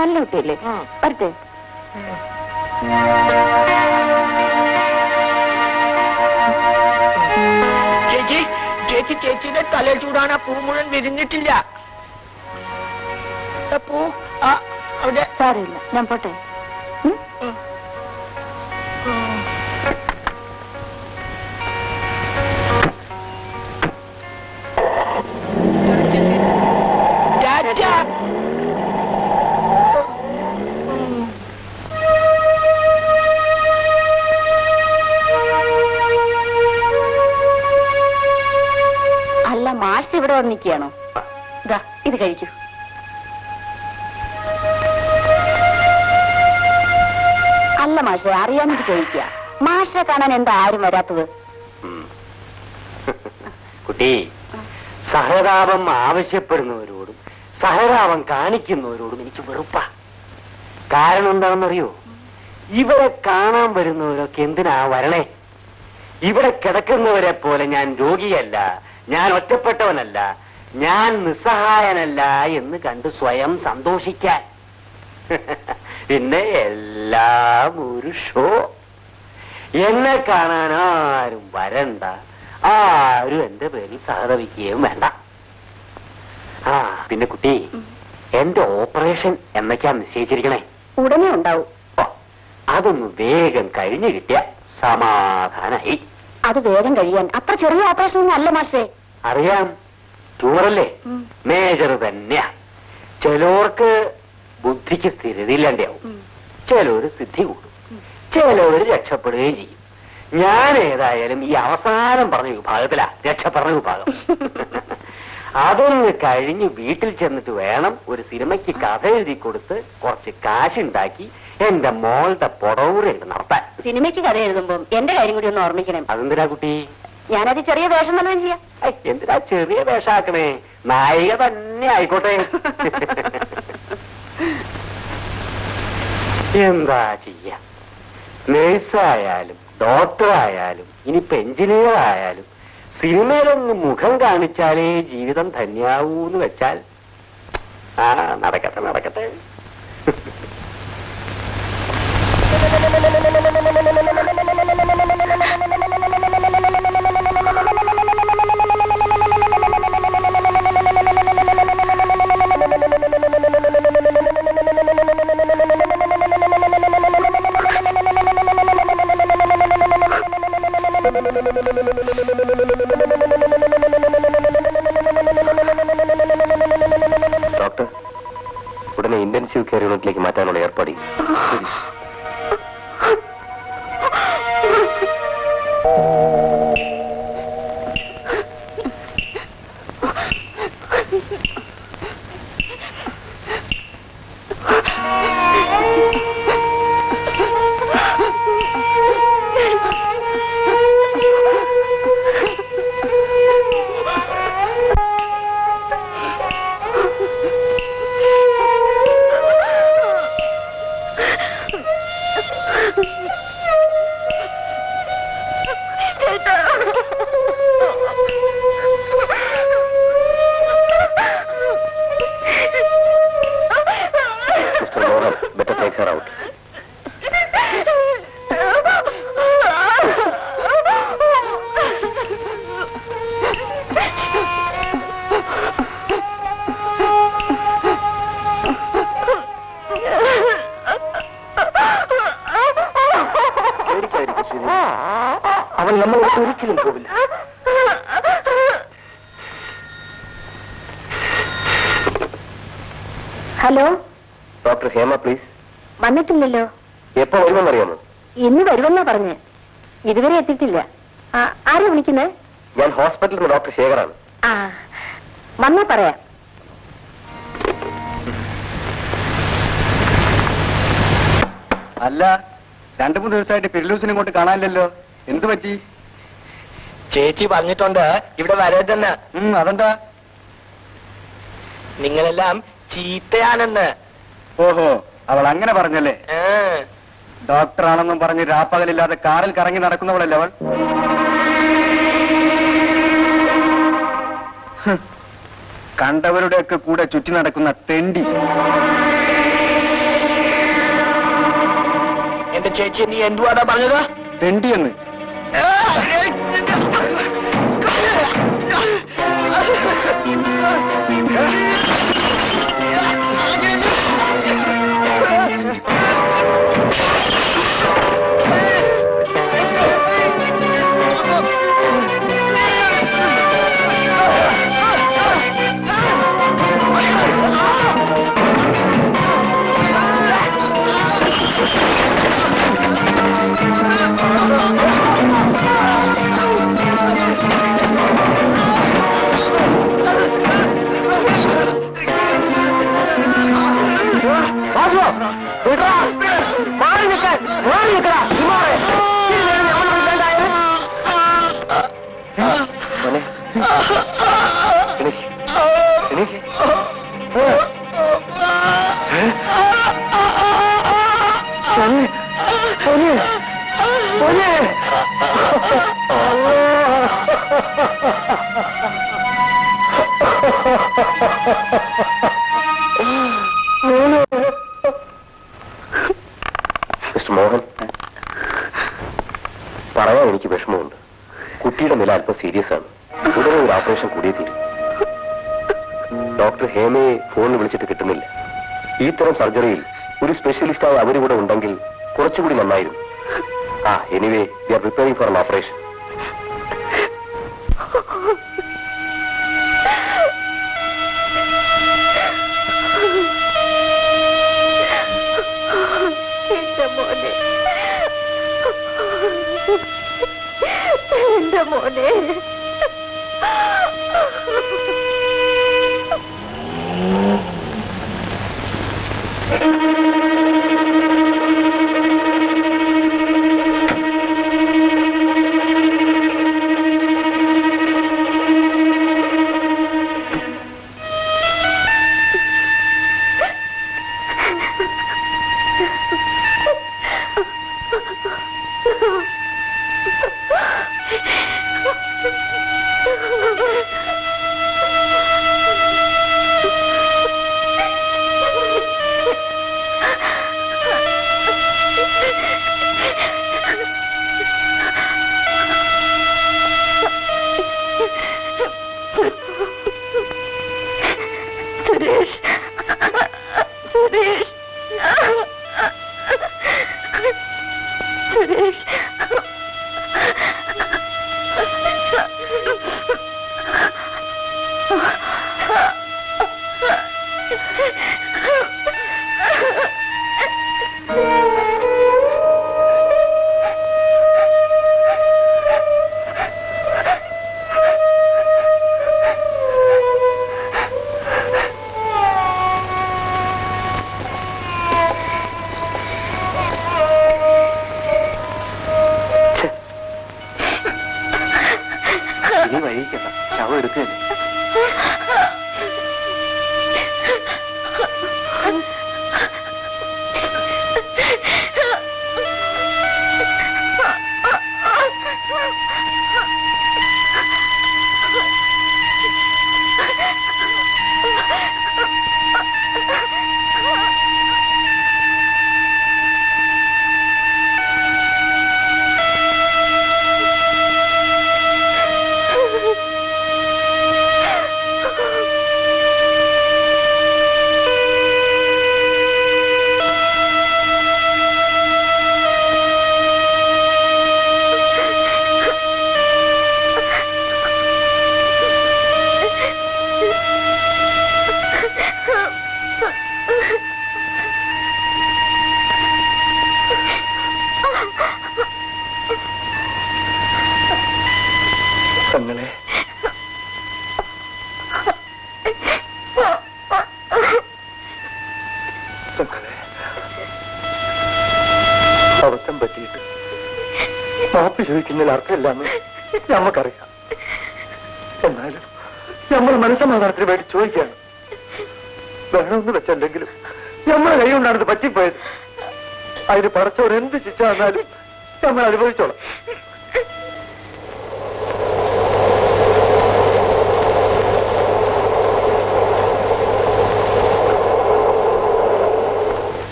നല്ല കുട്ടിയല്ലേ. വരട്ടെ. ചേച്ചി ചേച്ചി ചേച്ചിയുടെ തല ചൂടാണ്. ആ പൂ മുഴുവൻ വിരിഞ്ഞിട്ടില്ല. പൂ അവിടെ. സാരമില്ല. ഞാൻ പോട്ടെ. ഇവിടെ വന്നിരിക്കുകയാണോ? ഇതാ ഇത് കഴിക്കൂ. അല്ല മാഷെ അറിയാമെന്ന് ചോദിക്കുക. മാഷെ കാണാൻ എന്താ ആരും വരാത്തത്. കുട്ടി സഹതാപം ആവശ്യപ്പെടുന്നവരോടും സഹതാപം കാണിക്കുന്നവരോടും എനിക്ക് വെറുപ്പാ. കാരണം എന്താണെന്നറിയോ? ഇവരെ കാണാൻ വരുന്നവരൊക്കെ എന്തിനാ വരണേ? ഇവിടെ കിടക്കുന്നവരെ പോലെ ഞാൻ രോഗിയല്ല ഞാൻ ഒറ്റപ്പെട്ടവനല്ല ഞാൻ നിസ്സഹായനല്ല എന്ന് കണ്ട് സ്വയം സന്തോഷിക്കാൻ. പിന്നെ എല്ലാം ഒരു ഷോ. എന്നെ കാണാൻ ആരും വരണ്ട ആരും എന്റെ പേരിൽ സഹതപിക്കുകയും വേണ്ട. ആ പിന്നെ കുട്ടി എന്റെ ഓപ്പറേഷൻ എന്നൊക്കെയാ നിശ്ചയിച്ചിരിക്കണേ? ഉടനെ ഉണ്ടാവും. അതൊന്ന് വേഗം കഴിഞ്ഞു കിട്ടിയ സമാധാനായി. അത് വേഗം കഴിയാൻ. അത്ര ചെറിയ ഓപ്പറേഷൻ ഒന്നും അല്ല മാഷേ. അറിയാം. ടൂറല്ലേ. മേജർ തന്നെയാ. ചിലവർക്ക് ബുദ്ധിക്ക് സ്ഥിരതയില്ലാണ്ടാവും. ചിലവര് സിദ്ധി കൂടും. ചിലവര് രക്ഷപ്പെടുകയും ചെയ്യും. ഞാൻ ഏതായാലും ഈ അവസാനം പറഞ്ഞ വിഭാഗത്തിലാ രക്ഷപ്പെടുന്ന വിഭാഗം. അതൊന്ന് കഴിഞ്ഞ് വീട്ടിൽ ചെന്നിട്ട് വേണം ഒരു സിനിമയ്ക്ക് കഥ എഴുതി കൊടുത്ത് കുറച്ച് കാശുണ്ടാക്കി എന്റെ മോളുടെ പൊടവൂരെ നടത്താൻ. സിനിമയ്ക്ക് കഥ എഴുതുമ്പോൾ എന്റെ കാര്യം കൂടി ഒന്ന് ഓർമ്മിക്കണം. അതെന്തിനാ കുട്ടി? ഞാനത് ചെറിയ വേഷം തന്നെ ചെയ്യാം. എന്തിനാ ചെറിയ വേഷാക്കണേ? നായിക തന്നെ ആയിക്കോട്ടെ. എന്താ ചെയ്യ? നേഴ്സായാലും ഡോക്ടറായാലും ഇനിയിപ്പൊ എഞ്ചിനീയർ ആയാലും സിനിമയിലൊന്ന് മുഖം കാണിച്ചാലേ ജീവിതം ധന്യാവൂന്ന് വെച്ചാൽ ആ നടക്കട്ടെ നടക്കട്ടെ. ദിവസമായിട്ട് ഇങ്ങോട്ട് കാണാനില്ലല്ലോ. എന്ത് പറ്റി? ചേച്ചി പറഞ്ഞിട്ടുണ്ട് ഇവിടെ വരരുതെന്ന്. അതെന്താ? നിങ്ങളെല്ലാം ചീത്തയാണെന്ന്. ഓഹോ അവൾ അങ്ങനെ പറഞ്ഞല്ലേ? ഡോക്ടറാണെന്നും പറഞ്ഞ് രാപ്പകലില്ലാതെ കാറിൽ കറങ്ങി നടക്കുന്നവളല്ലേ അവൾ. കണ്ടവരുടെയൊക്കെ കൂടെ ചുറ്റി നടക്കുന്ന തെണ്ടി. ചേച്ചി നീ എന്തുവാടാ പറഞ്ഞത്? തെണ്ടി മിസ്റ്റർ മോഹൻ പറയാൻ എനിക്ക് വിഷമമുണ്ട്. കുട്ടിയുടെ നില അല്പം സീരിയസ് ആണ്. ഉടനെ ഒരു ഓപ്പറേഷൻ കൂടിയേ തീരും. ഡോക്ടർ ഹേമയെ ഫോണിൽ വിളിച്ചിട്ട് കിട്ടുന്നില്ല. ഈ സർജറിയിൽ ഒരു സ്പെഷ്യലിസ്റ്റായി കൂടെ ഉണ്ടെങ്കിൽ കുറച്ചുകൂടി നന്നായിരുന്നു. ആ anyway we are preparing for an operation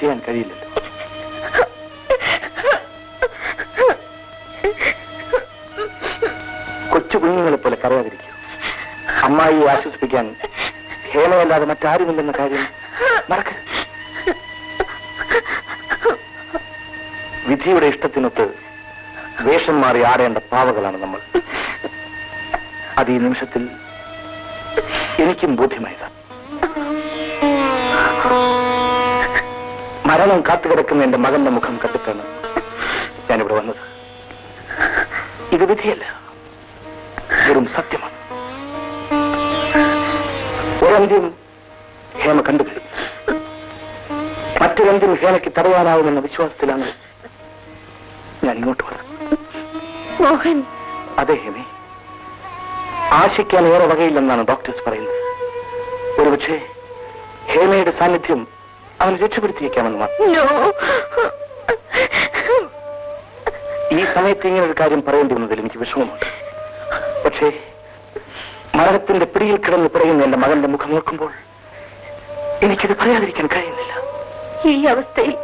ചെയ്യാൻ കഴിയില്ലല്ലോ. കൊച്ചു കുഞ്ഞുങ്ങളെ പോലെ കരയാതിരിക്കും. അമ്മായി ആശ്വസിപ്പിക്കാൻ ഹേമയല്ലാതെ മറ്റാരുമില്ലെന്ന കാര്യം മറക്കരുത്. വിധിയുടെ ഇഷ്ടത്തിനൊത്ത് വേഷം മാറി ആടേണ്ട പാവകളാണ് നമ്മൾ. അത് ഈ നിമിഷത്തിൽ എനിക്കും ബോധ്യമായതാണ്. മരണം കാത്തുകിടക്കുന്ന എന്റെ മകന്റെ മുഖം കണ്ടിട്ടാണ് ഞാനിവിടെ വന്നത്. ഇത് വിധിയല്ല വെറും സത്യമാണ്. ഒരന്ത്യം ഹേമ കണ്ടുപിടി. മറ്റൊരന്ത്യം ഹേമയ്ക്ക് തടയാനാവുമെന്ന വിശ്വാസത്തിലാണ് ഞാൻ ഇങ്ങോട്ട് വന്നത്. മോഹൻ. അതെ ഹേമേ. ആശിക്കാൻ ഏറെ വകയില്ലെന്നാണ് ഡോക്ടേഴ്സ് പറയുന്നത്. ഒരുപക്ഷെ ഹേമയുടെ സാന്നിധ്യം അവൻ രക്ഷപ്പെടുത്തിയേക്കാമെന്ന് ഈ സമയത്ത് ഇങ്ങനെ ഒരു കാര്യം പറയേണ്ടി വന്നതിൽ എനിക്ക് വിഷമമുണ്ട്. പക്ഷേ മരണത്തിന്റെ പിടിയിൽ കിടന്ന് പറയുന്ന എന്റെ മകന്റെ മുഖം നോക്കുമ്പോൾ എനിക്കിത് പറയാതിരിക്കാൻ കഴിയുന്നില്ല. ഈ അവസ്ഥയിൽ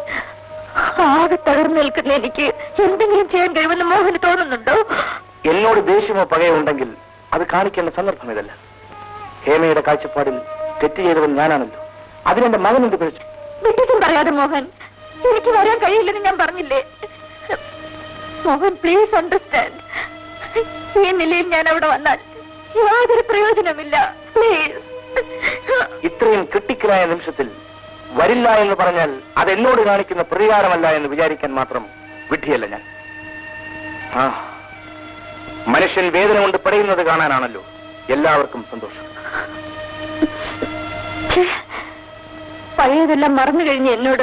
ആകെ തകർന്നു നിൽക്കുന്ന എനിക്ക് എന്തെങ്കിലും ചെയ്യാൻ കഴിയുമെന്ന് മോഹന് തോന്നുന്നുണ്ടോ? എന്നോട് ദേഷ്യമോ പകയോ ഉണ്ടെങ്കിൽ അത് കാണിക്കേണ്ട സന്ദർഭം ഇതല്ല. ഹേമയുടെ കാഴ്ചപ്പാടിൽ തെറ്റ് ചെയ്തവൻ ഞാനാണല്ലോ. അതിനെന്റെ മകൻ എന്ത് പിഴച്ചു വിട്ടിട്ടും പറയാതെ മോഹൻ. എനിക്ക് വരാൻ കഴിയില്ലെന്ന് ഞാൻ പറഞ്ഞില്ലേ? മോഹൻ പ്ലീസ് അണ്ടർസ്റ്റാൻഡ് ഈ നിലയിൽ ഞാൻ അവിടെ വന്നാൽ യാതൊരു പ്രയോജനമില്ല പ്ലീസ് ഇത്രയും ക്രിട്ടിക്കലായ നിമിഷത്തിൽ വരില്ല എന്ന് പറഞ്ഞാൽ അത് എന്നോട് കാണിക്കുന്ന പ്രതികാരമല്ല എന്ന് വിചാരിക്കാൻ മാത്രം വിഡ്ഢിയല്ല ഞാൻ. ആ മനുഷ്യൻ വേദന കൊണ്ട് പടയുന്നത് കാണാനാണല്ലോ എല്ലാവർക്കും സന്തോഷം. പഴയതെല്ലാം മറന്നു കഴിഞ്ഞ എന്നോട്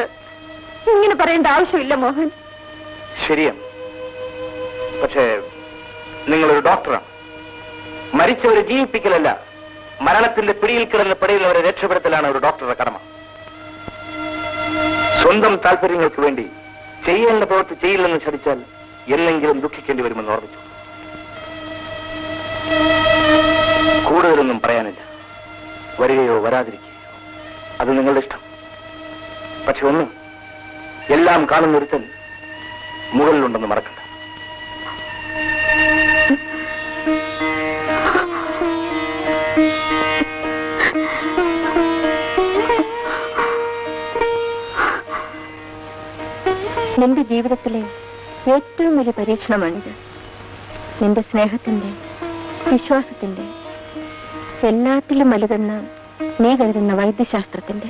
ഇങ്ങനെ പറയേണ്ട ആവശ്യമില്ല മോഹൻ. ശരിയാണ് പക്ഷേ നിങ്ങളൊരു ഡോക്ടറാണ്. മരിച്ചവരെ ജീവിപ്പിക്കലല്ല മരണത്തിന്റെ പിടിയിൽ കിടന്ന് പെടയുന്നവരെ രക്ഷപ്പെടുത്തലാണ് ഒരു ഡോക്ടറുടെ കടമ. സ്വന്തം താല്പര്യങ്ങൾക്ക് വേണ്ടി ചെയ്യേണ്ട പ്രവൃത്തി ചെയ്യില്ലെന്ന് ശടിച്ചാൽ എന്നെങ്കിലും ദുഃഖിക്കേണ്ടി വരുമെന്ന് ഓർമ്മിച്ചു. കൂടുതലൊന്നും പറയാനില്ല. വരികയോ വരാതിരിക്കുകയോ. അത് നിങ്ങളുടെ ഇഷ്ടം. പക്ഷെ ഒന്ന് എല്ലാം കാണുന്നൊരുത്തൻ മുകളിലുണ്ടെന്ന് മറക്കണ്ട. നിന്റെ ജീവിതത്തിലെ ഏറ്റവും വലിയ പരീക്ഷണമാണിത്. നിന്റെ സ്നേഹത്തിന്റെ വിശ്വാസത്തിന്റെ എല്ലാത്തിലും വലുതെന്ന് നീ കരുതുന്ന വൈദ്യശാസ്ത്രത്തിന്റെ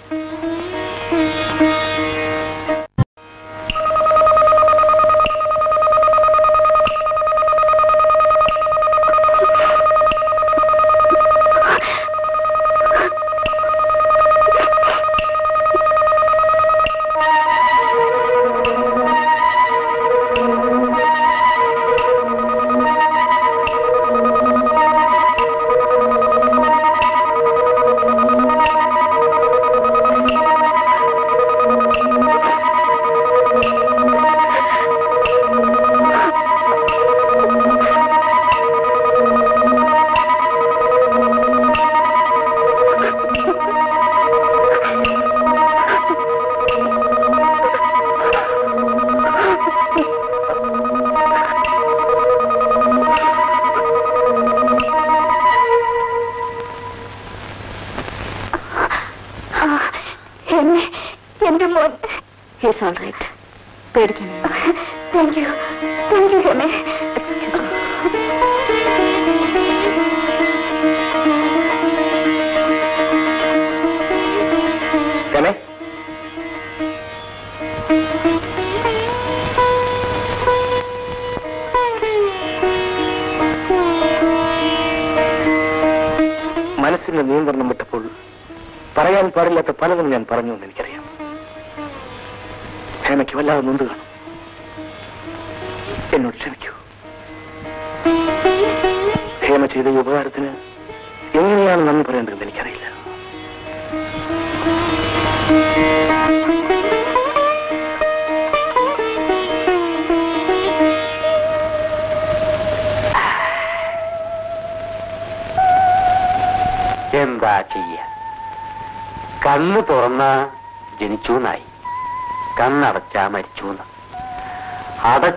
ഞാൻ പറഞ്ഞു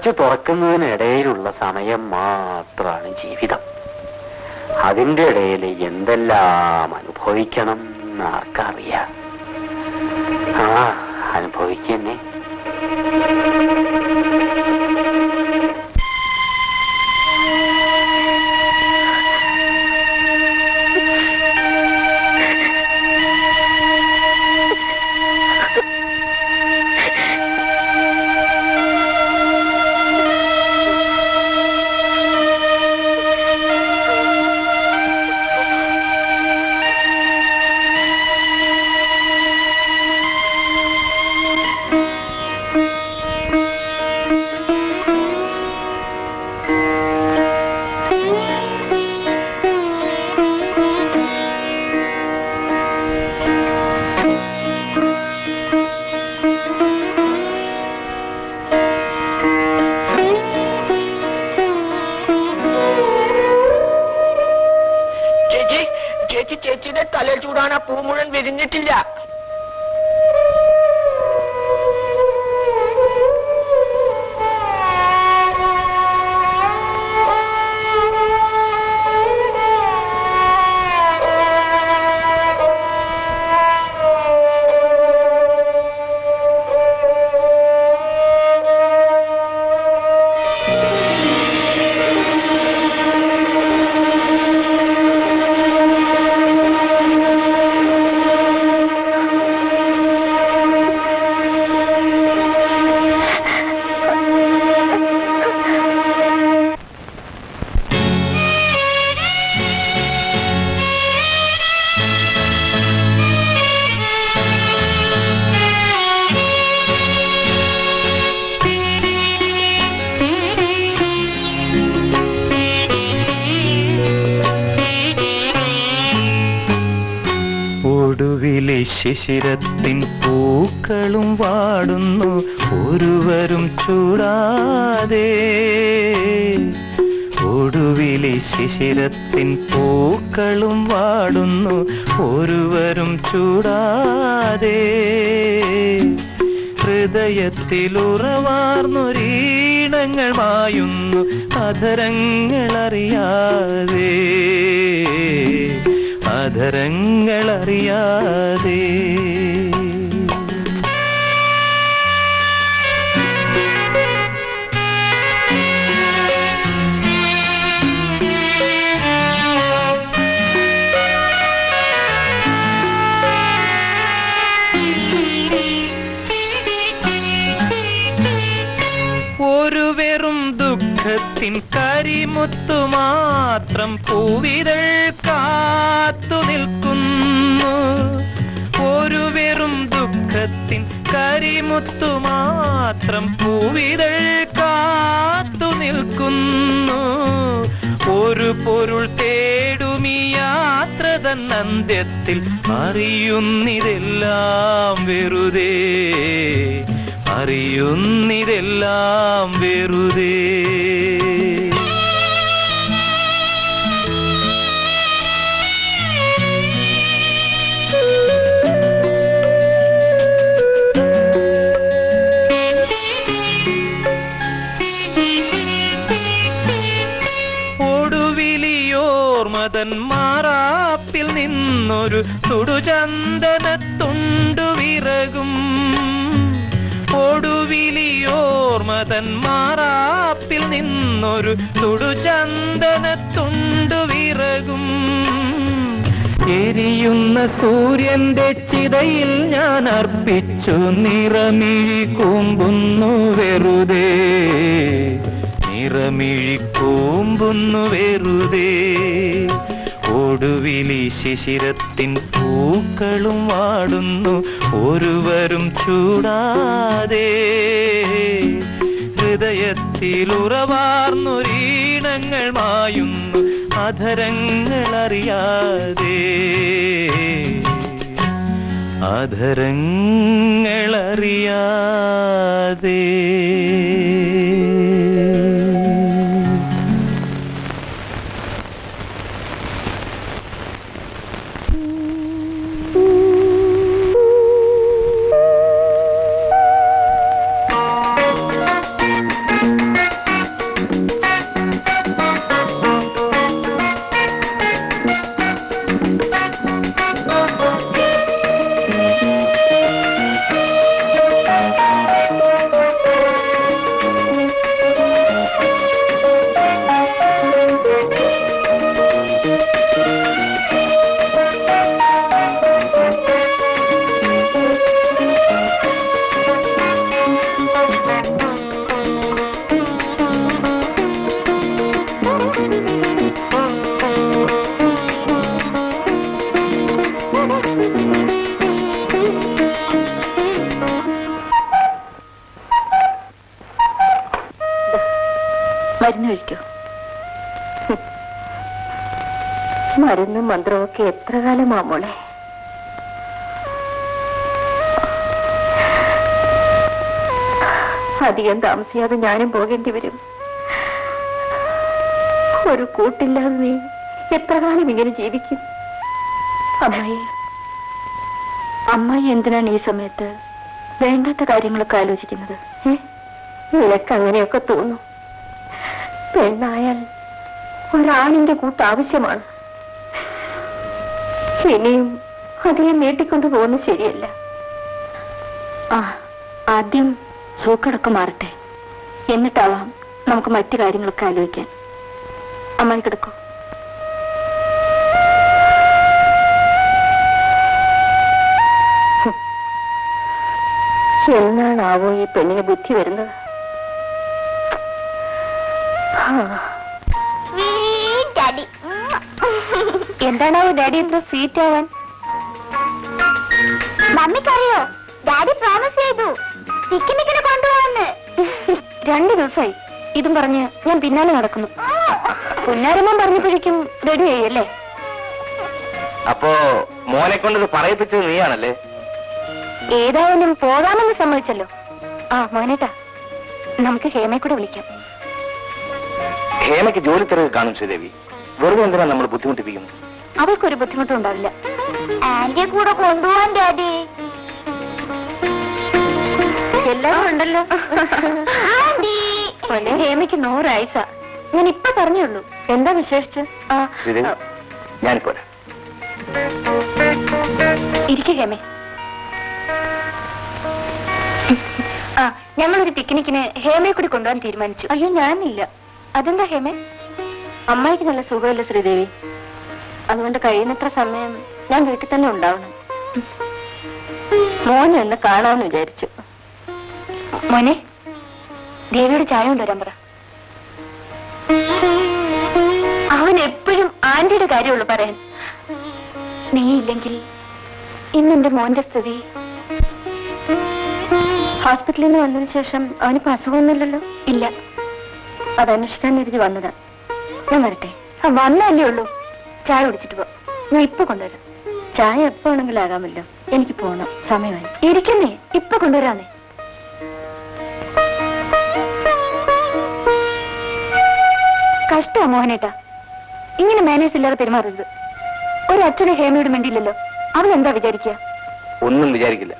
അടച്ചു തുറക്കുന്നതിനിടയിലുള്ള സമയം മാത്രമാണ് ജീവിതം. അതിന്റെ ഇടയിൽ എന്തെല്ലാം അനുഭവിക്കണം? ശിശിരത്തിൻ പൂക്കളും വാടുന്നു. ഒരുവരും ചൂടാതെ ഒടുവിലെ ശിശിരത്തിൻ പൂക്കളും വാടുന്നു. ഒരുവരും ചൂടാതെ ഹൃദയത്തിലുറവാർന്നൊരീണങ്ങൾ മായുന്നു. അധരങ്ങളറിയാതെ അധരങ്ങളറിയാതെ ഒരു വെറും ദുഃഖത്തിൻ കരിമുത്തു മാത്രം പൂവിതൾ കാത്തു നിൽക്കുന്നു. ഒരു വെറും ദുഃഖത്തിൻ കരിമുത്തു മാത്രം പൂവിതൾ കാത്തു നിൽക്കുന്നു. ഒരു പൊരുൾ തേടുമീ യാത്ര തന്നത്തിൽ അറിയുന്നിതെല്ലാം വെറുതെ. അറിയുന്നിതെല്ലാം വെറുതെ. സുടുചന്ദനത്തുണ്ടു വിറകും ഓടുവിലിയോർമതൻ മാറാപ്പിൽ നിന്നൊരു സുടുചന്ദനത്തുണ്ടു വിറകും എരിയുന്ന സൂര്യന്റെ ചിതയിൽ ഞാൻ അർപ്പിച്ചു നിറമിഴി കൂമ്പുന്നു വെറുതെ. നിറമിഴി കൂമ്പുന്നു വെറുതെ. ഒടുവിലി ശിശിരത്തിൻ പൂക്കളും വാടുന്നു. ഒരുവരും ചൂടാതെ ഹൃദയത്തിലുറവാർന്നൊരീണങ്ങൾ മായുന്നു. അധരങ്ങളറിയാതെ മരുന്നൊഴിക്കൂ. മരുന്ന് മന്ത്രമൊക്കെ എത്ര കാലമാ മോളെ? അധികം താമസിയാതെ ഞാനും പോകേണ്ടി വരും. ഒരു കൂട്ടില്ലാതെ നീ എത്ര കാലം ഇങ്ങനെ ജീവിക്കും? അമ്മായി അമ്മായി എന്തിനാണ് ഈ സമയത്ത് വേണ്ടാത്ത കാര്യങ്ങളൊക്കെ ആലോചിക്കുന്നത്? ഏ? നിനക്കങ്ങനെയൊക്കെ തോന്നും. പെണ്ണായാൽ ഒരാണിന്റെ കൂട്ട് ആവശ്യമാണ്. ഇനിയും അധികം നീട്ടിക്കൊണ്ടു പോകുന്നത് ശരിയല്ല. ആ ആദ്യം സൂക്കടൊക്കെ മാറട്ടെ. എന്നിട്ടാവാം നമുക്ക് മറ്റു കാര്യങ്ങളൊക്കെ ആലോചിക്കാൻ. അമ്മായി കിടക്കൂ. എന്നാണാവോ ഈ പെണ്ണിന് ബുദ്ധി വരുന്നത്? എന്താണാവോ ഡാഡി ഇത്ര സ്വീറ്റ് ആവാൻ? മമ്മിക്കറിയോ? ഡാഡി പ്രോമിസ് ചെയ്തു. പിക്നിക്കിന് കൊണ്ടുപോകാന്ന് രണ്ടു ദിവസമായി ഇതും പറഞ്ഞ് ഞാൻ പിന്നാലെ നടക്കുന്നു. പുന്നാരമ്മ പറഞ്ഞപ്പോഴേക്കും റെഡി ആയല്ലേ അപ്പോ മോനെ കൊണ്ട് ഇത് പറയിപ്പിച്ചത് നീയാണല്ലേ? ഏതായാലും പോകാമെന്ന് സമ്മതിച്ചല്ലോ. ആ മോനേട്ടാ നമുക്ക് ഹേമയെ കൂടെ വിളിക്കാം. ഹേമയ്ക്ക് ജോലി തിരക്ക് കാണും ശ്രീദേവി. വെറുതെ എന്തിനാ നമ്മൾ ബുദ്ധിമുട്ടിപ്പിക്കുന്നത്? അവൾക്കൊരു ബുദ്ധിമുട്ടും ഉണ്ടാവില്ല. ആന്റിയെ കൂടെ കൊണ്ടുപോവാൻ ഡാഡി. എല്ലാവരും ഉണ്ടല്ലോ. ഹേമയ്ക്ക് നൂറായിസ ഞാൻ ഇപ്പൊ പറഞ്ഞുള്ളൂ. എന്താ വിശേഷിച്ച്? ആ ശ്രീദേവി ഞാനിപ്പോ വരാം. ഇരിക്കു ഹേമേ ആ ഞങ്ങളൊരു പിക്നിക്കിന് ഹേമയെ കൂടി കൊണ്ടുപോകാൻ തീരുമാനിച്ചു. അയ്യോ ഞാനില്ല. അതെന്താ ഹേമേ? അമ്മായിക്ക് നല്ല സുഖമല്ല ശ്രീദേവി. അതുകൊണ്ട് കഴിയുന്നത്ര സമയം ഞാൻ വീട്ടിൽ തന്നെ ഉണ്ടാവണം. മോനെ ഒന്ന് കാണാമെന്ന് വിചാരിച്ചു. മോനെ ദേവിയുടെ ചായ കൊണ്ടുവരാൻ പറ. അവൻ എപ്പോഴും ആന്റിയുടെ കാര്യമുള്ളു പറയാൻ. നീ ഇല്ലെങ്കിൽ ഇന്നെന്റെ മോന്റെ സ്ഥിതി. ഹോസ്പിറ്റലിൽ നിന്ന് വന്നതിന് ശേഷം അവനിപ്പോ അസുഖമൊന്നുമില്ലല്ലോ? ഇല്ല. അത് അന്വേഷിക്കാൻ എഴുതി വന്നതാ. ഞാൻ വരട്ടെ. ആ വന്നല്ലേ ഉള്ളൂ. ചായ കുടിച്ചിട്ട് പോ. ഞാൻ ഇപ്പൊ കൊണ്ടുവരാം. ചായ എപ്പോ ആണെങ്കിലും ആകാമല്ലോ. എനിക്ക് പോണം. സമയമായി. ഇരിക്കുന്നേ. ഇപ്പൊ കൊണ്ടുവരാന്നേ കഷ്ടമാ മോഹനേട്ടാ. ഇങ്ങനെ മാനേജ് ഇല്ലാതെ പെരുമാറരുത്. ഒരു അച്ഛനെ ഹേമയോട് മിണ്ടിയില്ലല്ലോ. അവൻ എന്താ വിചാരിക്കുക ഒന്നും വിചാരിക്കില്ല.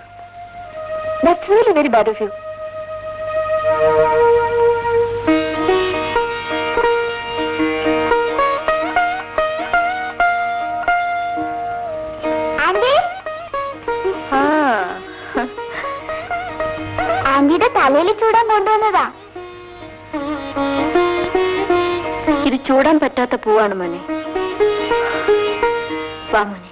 That's really very bad of you ആന്റിയുടെ തലയിൽ ചൂടാൻ കൊണ്ടുവന്നതാ. ഇത് ചൂടാൻ പറ്റാത്ത പൂവാണ് മോനെ. വാ മോനെ.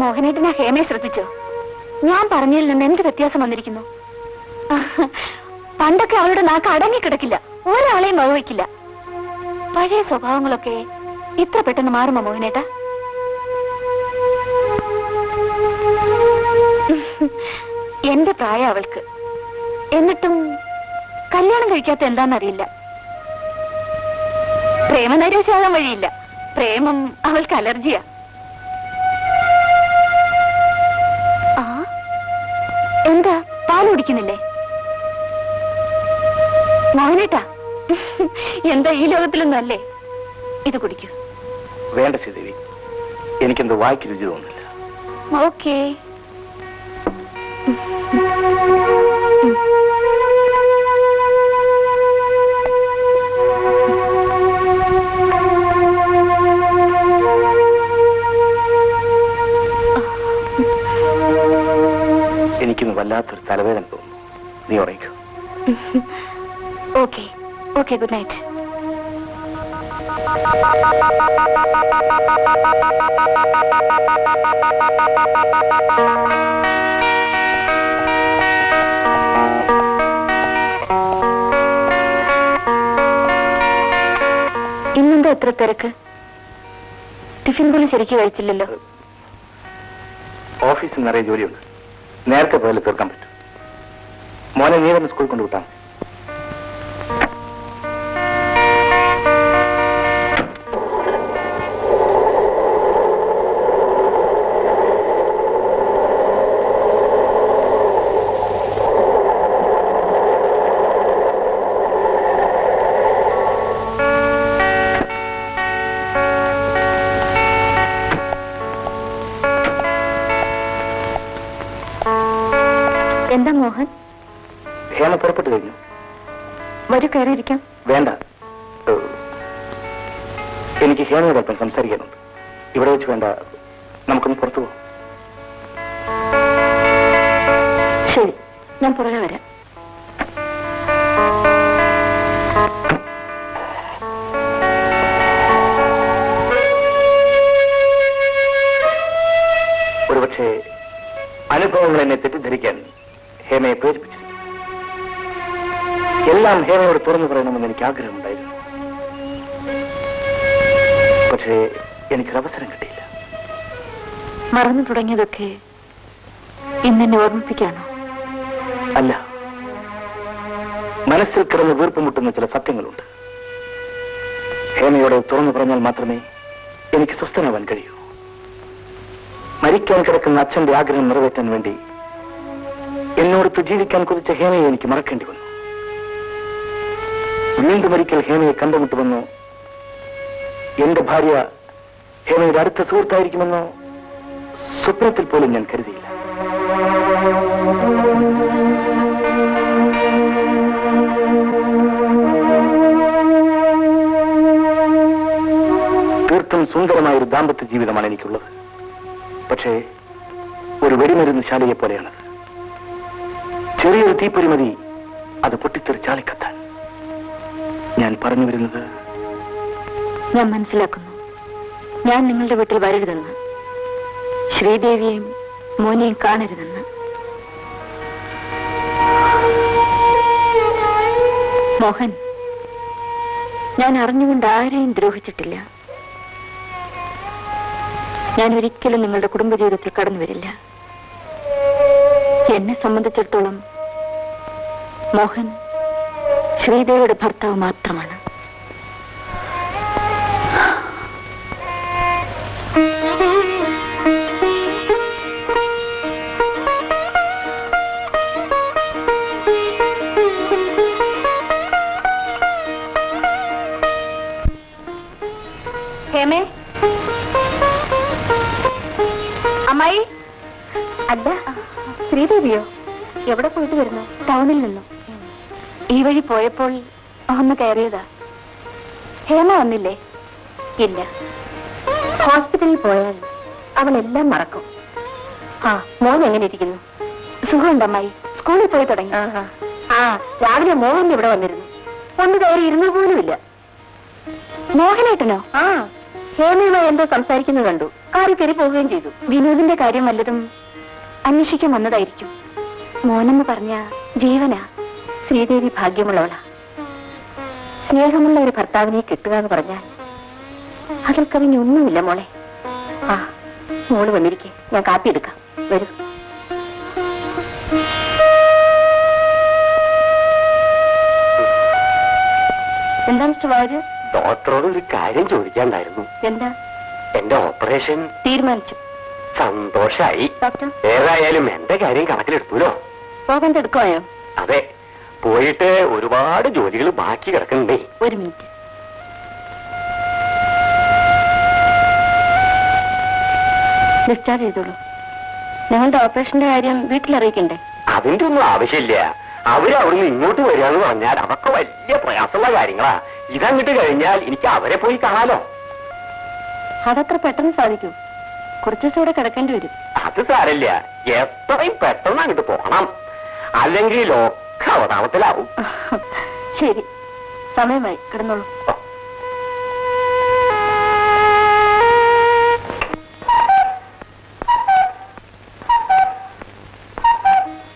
മോഹനേട്ടനെ ഹേമയെ ശ്രദ്ധിച്ചോ? ഞാൻ പറഞ്ഞതിൽ നിന്ന് എന്ത് വ്യത്യാസം വന്നിരിക്കുന്നു? പണ്ടൊക്കെ അവളുടെ നാക്ക് അടങ്ങി കിടക്കില്ല. ഒരാളെയും വകവയ്ക്കില്ല പഴയ സ്വഭാവങ്ങളൊക്കെ ഇത്ര പെട്ടെന്ന് മാറുമോ മോഹനേട്ടാ? എന്റെ പ്രായം അവൾക്ക്. എന്നിട്ടും കല്യാണം കഴിക്കാത്ത എന്താണെന്നറിയില്ല. പ്രേമനൈരാശ്യാകാൻ വഴിയില്ല. പ്രേമം അവൾക്ക് അലർജിയാ. ആ? എന്താ? പാൽ കുടിക്കുന്നില്ലേ? മോഹനേട്ടാ എന്താ ഈ ലോകത്തിലൊന്നും അല്ലേ? ഇത് കുടിക്കൂ. വേണ്ട ശ്രീദേവി. എനിക്കെന്തോ വായിക്ക് രുചി തോന്നുന്നില്ല. ഓക്കേ. എനിക്കിന്ന് വല്ലാത്തൊരു തലവേദന തോന്നുന്നു നീ ഉറയിക്കൂ ഓക്കെ ഓക്കെ ഗുഡ് നൈറ്റ് ഇന്നെന്താ എത്ര തിരക്ക്? ടിഫിൻ പോലും ശരിക്കും കഴിച്ചില്ലല്ലോ. ഓഫീസിൽ നിറയെ ജോലിയുണ്ട്. നേരത്തെ പോയാലും തീർക്കാൻ പറ്റും. മോനെ നീ തന്നെ സ്കൂളിൽ കൊണ്ടുവിട്ടാ. തുറന്നു പറയണമെന്ന് എനിക്ക് ആഗ്രഹമുണ്ടായിരുന്നു. പക്ഷേ എനിക്കൊരവസരം കിട്ടിയില്ല. മറന്നു തുടങ്ങിയതൊക്കെ ഇന്നെന്നെ ഓർമ്മിപ്പിക്കാണോ? അല്ല. മനസ്സിൽ കിടന്ന് വീർപ്പുമുട്ടുന്ന ചില സത്യങ്ങളുണ്ട്. ഹേമയോട് തുറന്നു പറഞ്ഞാൽ മാത്രമേ എനിക്ക് സ്വസ്ഥനാവാൻ കഴിയൂ. മരിക്കാൻ കിടക്കുന്ന അച്ഛന്റെ ആഗ്രഹം നിറവേറ്റാൻ വേണ്ടി എന്നോടൊത്ത് ജീവിക്കാൻ കുറിച്ച ഹേമയെ എനിക്ക് മറക്കേണ്ടി വന്നു. വീണ്ടും ഒരിക്കൽ ഹേമയെ കണ്ടുമുട്ടുമെന്നോ? എന്റെ ഭാര്യ ഹേമയുടെ അടുത്ത സുഹൃത്തായിരിക്കുമെന്നോ? സ്വപ്നത്തിൽ പോലും ഞാൻ കരുതിയില്ല. തീർത്തും സുന്ദരമായ ഒരു ദാമ്പത്യ ജീവിതമാണ് എനിക്കുള്ളത്. പക്ഷേ ഒരു വെടിമരുന്ന് ശാലയെ പോലെയാണത്. ചെറിയൊരു തീപ്പൊരിമതി അത് പൊട്ടിത്തെറിച്ചാളിക്കത്താൻ പറഞ്ഞു വരുന്നത്? ഞാൻ മനസ്സിലാക്കുന്നു. ഞാൻ നിങ്ങളുടെ വീട്ടിൽ വരരുതെന്ന്. ശ്രീദേവിയെയും മോനെയും കാണരുതെന്ന്. മോഹൻ ഞാൻ അറിഞ്ഞുകൊണ്ട് ആരെയും ദ്രോഹിച്ചിട്ടില്ല. ഞാൻ ഒരിക്കലും നിങ്ങളുടെ കുടുംബജീവിതത്തിൽ കടന്നു വരില്ല. എന്നെ സംബന്ധിച്ചിടത്തോളം മോഹൻ ശ്രീദേവിയുടെ ഭർത്താവ് മാത്രമാണ്. ഹേമേ? അമ്മായി? അല്ല ശ്രീദേവിയോ? എവിടെ പോയിട്ട് വരുന്നു? ടൗണിൽ നിന്നും? ഈ വഴി പോയപ്പോൾ ഒന്ന് കയറിയതാ. ഹേമ വന്നില്ലേ? ഇല്ല. ഹോസ്പിറ്റലിൽ പോയാൽ അവൾ എല്ലാം മറക്കും. ആ മോൻ എങ്ങനെ ഇരിക്കുന്നു? സുഖമുണ്ടമ്മായി സ്കൂളിൽ പോയി തുടങ്ങി. ആ രാവിലെ മോഹൻ ഇവിടെ വന്നിരുന്നു. ഒന്ന് കയറി ഇരുന്നു പോലുമില്ല. മോഹനേട്ടനോ? ആ. ഹേമയുമായി എന്തോ സംസാരിക്കുന്നത് കണ്ടു. കാറി കയറി പോവുകയും ചെയ്തു. വിനോദിന്റെ കാര്യം വല്ലതും അന്വേഷിക്കാൻ വന്നതായിരിക്കും. മോനെന്ന് പറഞ്ഞ ജീവനാ. ശ്രീദേവി ഭാഗ്യമുള്ളവളാ. സ്നേഹമുള്ള ഒരു ഭർത്താവിനെ കിട്ടുക എന്ന് പറഞ്ഞാൽ അതിൽ കവിഞ്ഞൊന്നുമില്ല മോളെ. ആ മോൾ വന്നിരിക്കെ. ഞാൻ കാപ്പി എടുക്കാം. വരൂ. എന്താ മിസ്റ്റർ വാര്യ ഡോക്ടറോട് ഒരു കാര്യം ചോദിക്കാണ്ടായിരുന്നു എന്താ? എന്റെ ഓപ്പറേഷൻ തീരുമാനിച്ചു. സന്തോഷായി. ഡോക്ടർ? ഏതായാലും എന്റെ കാര്യം കണക്കിലെടുത്തൂലോ? പോകാൻ എടുക്കുവായോ? അതെ. പോയിട്ട് ഒരുപാട് ജോലികൾ ബാക്കി കിടക്കണ്ടേ? ഒരു മിനിറ്റ്. ഡിസ്ചാർജ് ചെയ്തോളൂ. ഞങ്ങളുടെ ഓപ്പറേഷന്റെ കാര്യം വീട്ടിൽ അറിയിക്കണ്ടേ? അതിന്റെ ഒന്നും ആവശ്യമില്ല. അവർ അവിടുന്ന് ഇങ്ങോട്ട് വരികയെന്ന് പറഞ്ഞാൽ അതൊക്കെ വലിയ പ്രയാസമുള്ള കാര്യങ്ങളാ. ഇതങ്ങിട്ട് കഴിഞ്ഞാൽ എനിക്ക് അവരെ പോയി കാണാലോ. അതത്ര പെട്ടെന്ന് സാധിക്കൂ. കുറച്ചു ദിവസം ഇവിടെ കിടക്കേണ്ടി വരും. അത് സാരല്ല എത്രയും പെട്ടെന്ന് അങ്ങോട്ട് പോകണം. അല്ലെങ്കിൽ ഒക്കെ അവതാളത്തിലാവും ശരി. സമയമായി. കിടന്നോളൂ.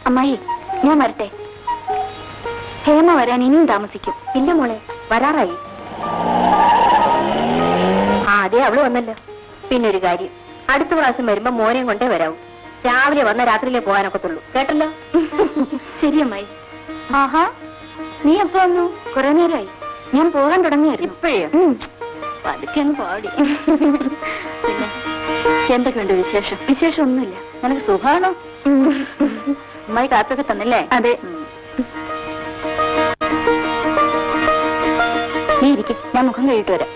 അമ്മായി ഞാൻ വരട്ടെ. ഹേമ വരാൻ ഇനിയും താമസിക്കും. ഇല്ല മോളെ വരാറായി. അതെ അവൾ വന്നല്ലോ. പിന്നെ ഒരു കാര്യം. അടുത്ത പ്രാവശ്യം വരുമ്പോ മോനെയും കൊണ്ടേ വരാവും. രാവിലെ വന്ന രാത്രിയിലേ പോകാനൊക്കത്തുള്ളൂ. കേട്ടല്ലോ? ശരി അമ്മായി. ആഹാ നീ എപ്പോ വന്നു? കുറെ നേരമായി ഞാൻ പോകാൻ തുടങ്ങിയായിരുന്നു. ഇപ്പോഴോ? പതുക്കെ അങ്ങ് പാടി. എന്തൊക്കെയുണ്ട് വിശേഷം വിശേഷം? ഒന്നുമില്ല നിനക്ക് സുഖാണോ? അമ്മായി കാത്തൊക്കെ തന്നില്ലേ? അതെ. നീ ഇരിക്കും. ഞാൻ മുഖം കഴിയിട്ട് വരാം.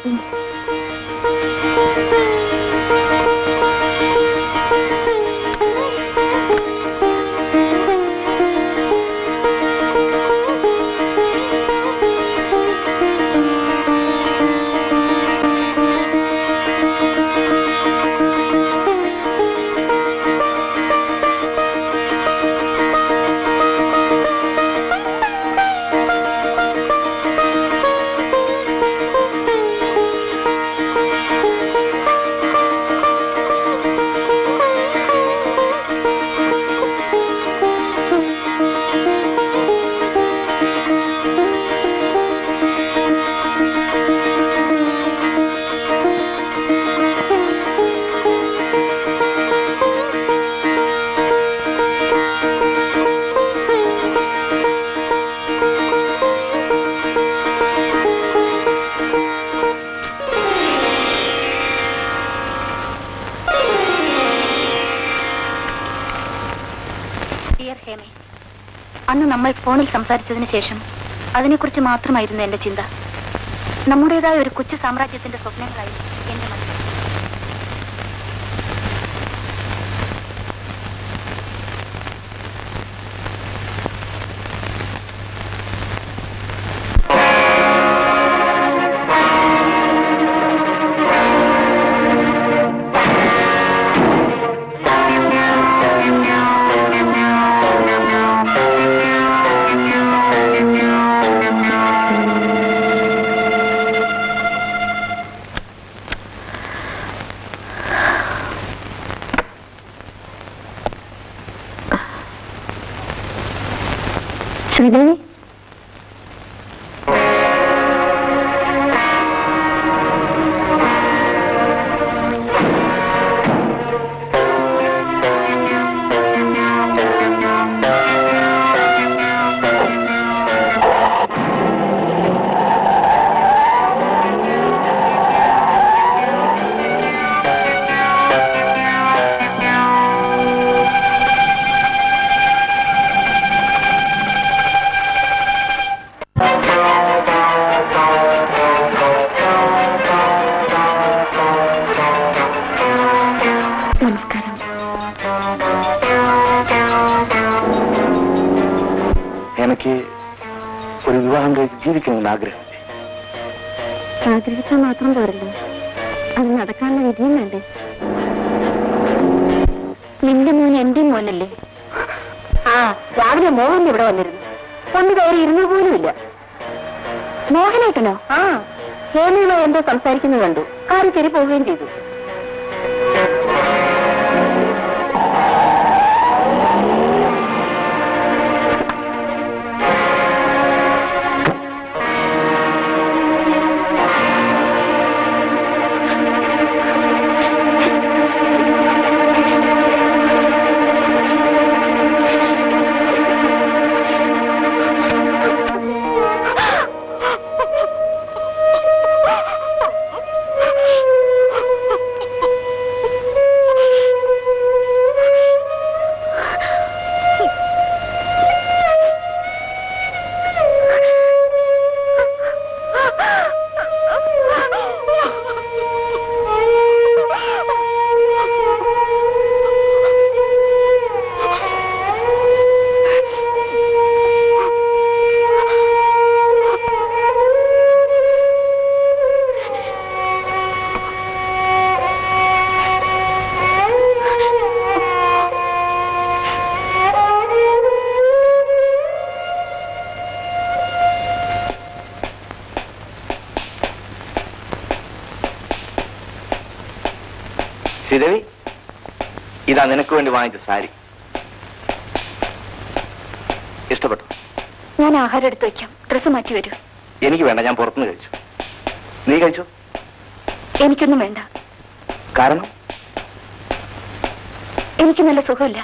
അന്ന് നമ്മൾ ഫോണിൽ സംസാരിച്ചതിന് ശേഷം അതിനെക്കുറിച്ച് മാത്രമായിരുന്നു എന്റെ ചിന്ത. നമ്മുടേതായ ഒരു കൊച്ചു സാമ്രാജ്യത്തിന്റെ സ്വപ്നങ്ങളായി വേണ്ടി വാങ്ങിച്ച സാരി. ഇഷ്ടപ്പെട്ടു. ഞാൻ ആഹാരം എടുത്തു വയ്ക്കാം ഡ്രസ്സ് മാറ്റി വരൂ. എനിക്ക് വേണ്ട ഞാൻ പുറത്തുനിന്ന് കഴിച്ചു. നീ കഴിച്ചു? എനിക്കൊന്നും വേണ്ട. കാരണം? എനിക്ക് നല്ല സുഖമില്ല.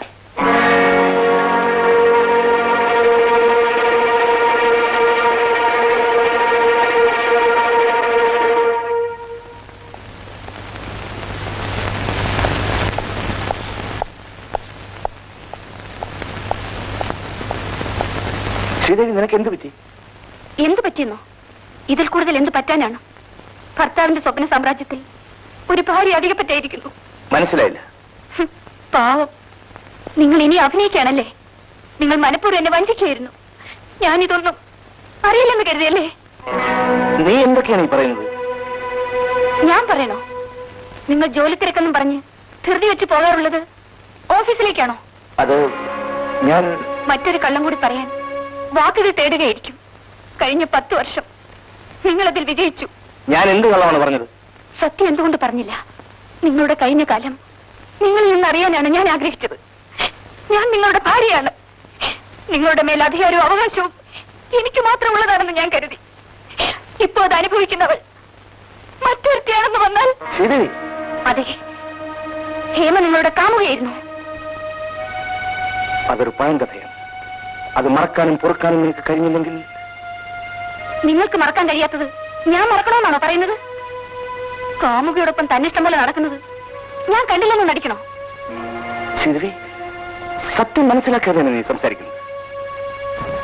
ശ്രീദേവി നിനക്ക് എന്ത് പറ്റി? എന്ത് പറ്റിയെന്നോ? ഇതിൽ കൂടുതൽ എന്ത് പറ്റാനാണ്? ഭർത്താവിന്റെ സ്വപ്ന സാമ്രാജ്യത്തിൽ ഒരു ഭാര്യ അധികപ്പറ്റായിരിക്കുന്നു മനസ്സിലായില്ല. ഹും, പാവം. നിങ്ങൾ ഇനി അഭിനയിക്കാണല്ലേ? നിങ്ങൾ മനഃപൂർവം എന്നെ വഞ്ചിക്കുകയായിരുന്നു. ഞാനിതൊന്നും അറിയില്ലെന്ന് കരുതിയല്ലേ? നീ എന്തൊക്കെയാണ് ഈ പറയുന്നത്? ഞാൻ പറയണോ? നിങ്ങൾ ജോലി തിരക്കെന്നും പറഞ്ഞ് ധൃതി വെച്ച് പോകാറുള്ളത് ഓഫീസിലേക്കാണോ? അത് ഞാൻ മറ്റൊരു കള്ളം കൂടി പറയാൻ. വാക്കുകൾ തേടുകയായിരിക്കും. കഴിഞ്ഞ പത്ത് വർഷം നിങ്ങളതിൽ വിജയിച്ചു. ഞാൻ എന്ത് കള്ളമാണ് പറഞ്ഞത്? സത്യം എന്തുകൊണ്ട് പറഞ്ഞില്ല? നിങ്ങളുടെ കഴിഞ്ഞ കാലം നിങ്ങളിൽ നിന്ന് അറിയാനാണ് ഞാൻ ആഗ്രഹിച്ചത്. ഞാൻ നിങ്ങളുടെ ഭാര്യയാണ്. നിങ്ങളുടെ മേൽ അധികാരവും അവകാശവും എനിക്ക് മാത്രമുള്ളതാണെന്ന് ഞാൻ കരുതി. ഇപ്പോ അത് അനുഭവിക്കുന്നവൾ മറ്റൊരുത്തിയാണെന്ന് വന്നാൽ അതെ. ഹേമ നിങ്ങളുടെ കാമുകയായിരുന്നു. അതൊരു പഴങ്കഥയാണ് അത് മറക്കാനും പൊറുക്കാനും നിനക്ക് കഴിഞ്ഞില്ലെങ്കിൽ നിങ്ങൾക്ക് മറക്കാൻ കഴിയാത്തത് ഞാൻ മറക്കണമെന്നാണോ പറയുന്നത്? കാമുകയോടൊപ്പം തന്നിഷ്ടം പോലെ നടക്കുന്നത്. ഞാൻ കണ്ടില്ലെന്ന് നടിക്കണോ ശ്രീദേവി സത്യം മനസ്സിലാക്കാതെയാണ് നീ സംസാരിക്കുന്നത്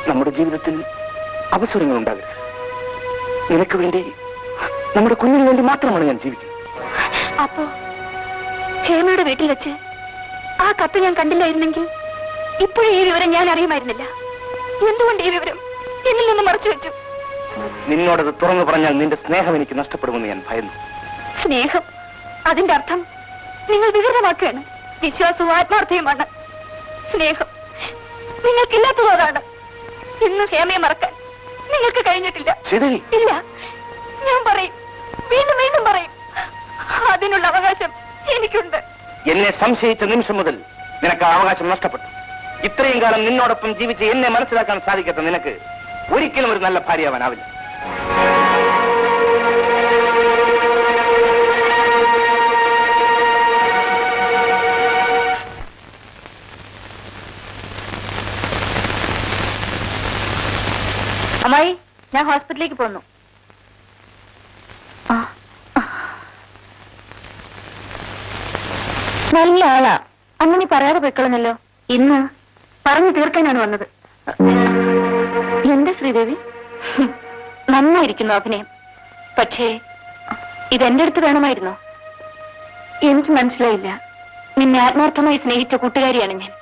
നമ്മുടെ ജീവിതത്തിൽ അവസരങ്ങൾ ഉണ്ടാകരുത്. നിനക്ക് വേണ്ടി നമ്മുടെ കുഞ്ഞിന് വേണ്ടി മാത്രമാണ് ഞാൻ ജീവിക്കുന്നത്. അപ്പോ ഹേമയുടെ വീട്ടിൽ വെച്ച് ആ കത്ത് ഞാൻ കണ്ടില്ലായിരുന്നെങ്കിൽ ഇപ്പോഴും ഈ വിവരം ഞാൻ അറിയുമായിരുന്നില്ല. എന്തുകൊണ്ട് ഈ വിവരം? എന്നിൽ നിന്ന് മറച്ചു വെച്ചു. നിന്നോടത് തുറന്നു പറഞ്ഞാൽ നിന്റെ സ്നേഹം എനിക്ക് നഷ്ടപ്പെടുമെന്ന് ഞാൻ ഭയന്നു. സ്നേഹം? അതിന്റെ അർത്ഥം നിങ്ങൾ വിവരമാക്കുകയാണ് വിശ്വാസവും ആത്മാർത്ഥയുമാണ്. സ്നേഹം നിങ്ങൾക്കില്ലാത്തതാണ് ഇന്ന് ഹേമയെ മറക്കാൻ നിങ്ങൾക്ക് കഴിഞ്ഞിട്ടില്ല. ഇല്ല. ഞാൻ പറയും. വീണ്ടും വീണ്ടും പറയും. അതിനുള്ള അവകാശം എനിക്കുണ്ട്. എന്നെ സംശയിച്ച നിമിഷം മുതൽ നിനക്ക് ആ അവകാശം നഷ്ടപ്പെട്ടു. ഇത്രയും കാലം നിന്നോടൊപ്പം ജീവിച്ച് എന്നെ മനസ്സിലാക്കാൻ സാധിക്കാത്ത നിനക്ക്. ഒരിക്കലും ഒരു നല്ല ഭാര്യയാവാനാവില്ല. അമ്മായി ഞാൻ ഹോസ്പിറ്റലിലേക്ക് പോന്നു നല്ല ആളാ. അങ്ങനെ പറയാതെ പോയിക്കളഞ്ഞല്ലോ ഇന്ന് പറഞ്ഞു തീർക്കാനാണ് വന്നത്. എന്താ ശ്രീദേവി? നന്നായിരിക്കുന്നു അഭിനയം. പക്ഷേ ഇതെന്റെ അടുത്ത് വേണമായിരുന്നോ? എനിക്ക് മനസ്സിലായില്ല. നിന്നെ ആത്മാർത്ഥമായി സ്നേഹിച്ച കൂട്ടുകാരിയാണ് ഞാൻ.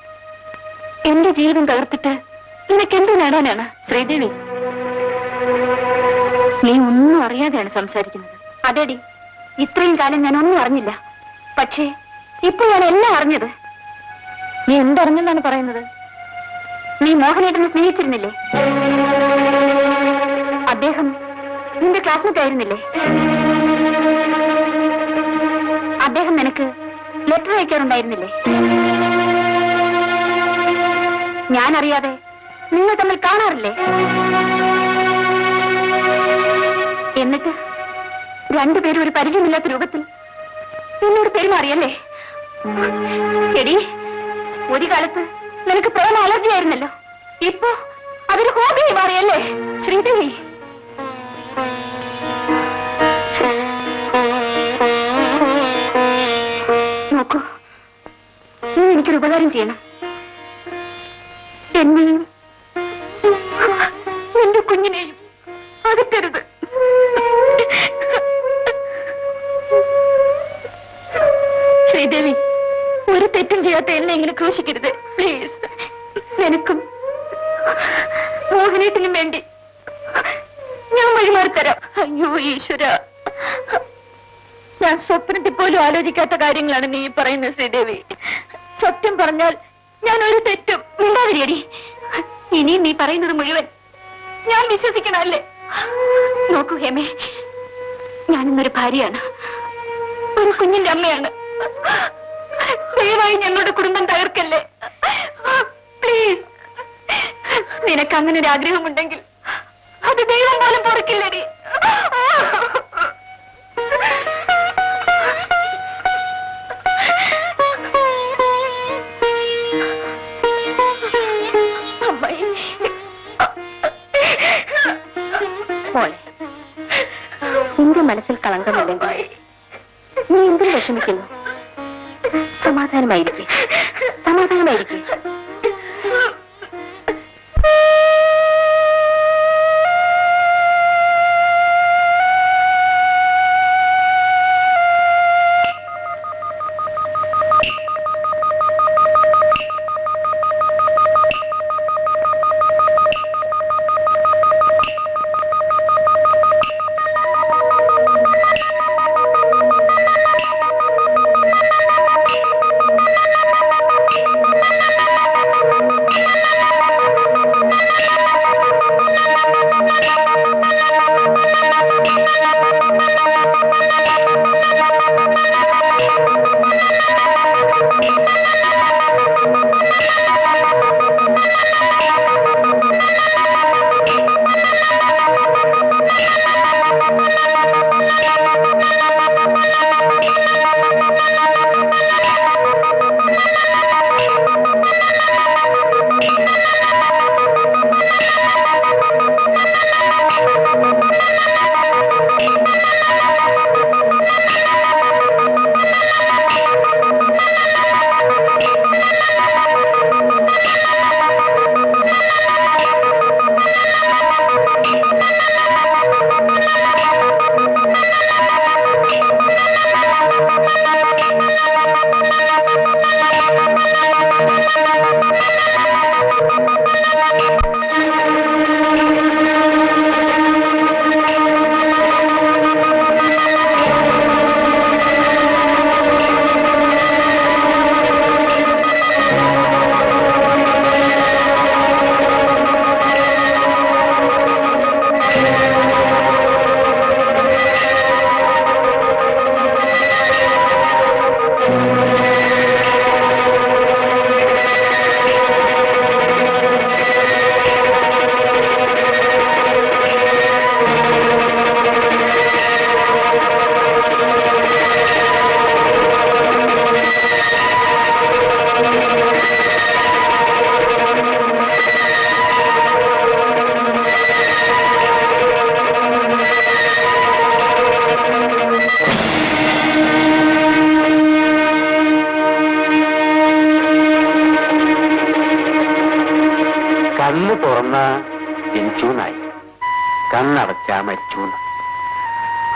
എന്റെ ജീവിതം തകർത്തിട്ട് നിനക്ക് എന്ത് നേടാനാണ്? ശ്രീദേവി. നീ ഒന്നും അറിയാതെയാണ് സംസാരിക്കുന്നത്. അതേടി. ഇത്രയും കാലം ഞാൻ ഒന്നും അറിഞ്ഞില്ല. പക്ഷേ ഇപ്പൊ ഞാൻ എല്ലാം അറിഞ്ഞത്. നീ എന്തറിഞ്ഞെന്നാണ് പറയുന്നത്? നീ മോഹനേട്ടനെ സ്നേഹിച്ചിരുന്നില്ലേ? അദ്ദേഹം നിന്റെ ക്ലാസ്മേറ്റ് ആയിരുന്നില്ലേ അദ്ദേഹം നിനക്ക് ലെറ്റർ അയക്കാറുണ്ടായിരുന്നില്ലേ? ഞാൻ അറിയാതെ നിങ്ങൾ തമ്മിൽ കാണാറില്ലേ? എന്നിട്ട് രണ്ടുപേരും ഒരു പരിചയമില്ലാത്ത രൂപത്തിൽ എന്നോട് പെരുമാറിയല്ലേ? എടി ഒരു കാലത്ത് നിനക്ക് പ്രേമ അലർജി ആയിരുന്നല്ലോ. ഇപ്പോ അതൊരു ഹോബിയായി മാറിയല്ലേ ശ്രീദേവി? നോക്കൂ നീ എനിക്കൊരു ഉപകാരം ചെയ്യണം. എന്നെയും പോലും ആലോചിക്കാത്ത കാര്യങ്ങളാണ് നീ പറയുന്നത് ശ്രീദേവി. സത്യം പറഞ്ഞാൽ ഞാൻ ഒരു തെറ്റും മിണ്ടാതിരിയടി. ഇനിയും നീ പറയുന്നത് മുഴുവൻ ഞാൻ വിശ്വസിക്കണല്ലേ നോക്കൂ ഹേമേ ഞാനിന്നൊരു ഭാര്യയാണ്. ഒരു കുഞ്ഞിന്റെ അമ്മയാണ്. ദയവായി ഞങ്ങളുടെ കുടുംബം തകർക്കല്ലേ? പ്ലീസ് നിനക്ക് അങ്ങനെ ഒരു ആഗ്രഹമുണ്ടെങ്കിൽ അത് ദൈവം പോലും പൊറുക്കില്ലടി നിന്റെ മനസ്സിൽ കളങ്കമില്ലെങ്കിൽ നീ എന്തിനു വിഷമിക്കുന്നു? സമാധാനമായിരിക്കും. സമാധാനമായിരിക്കും.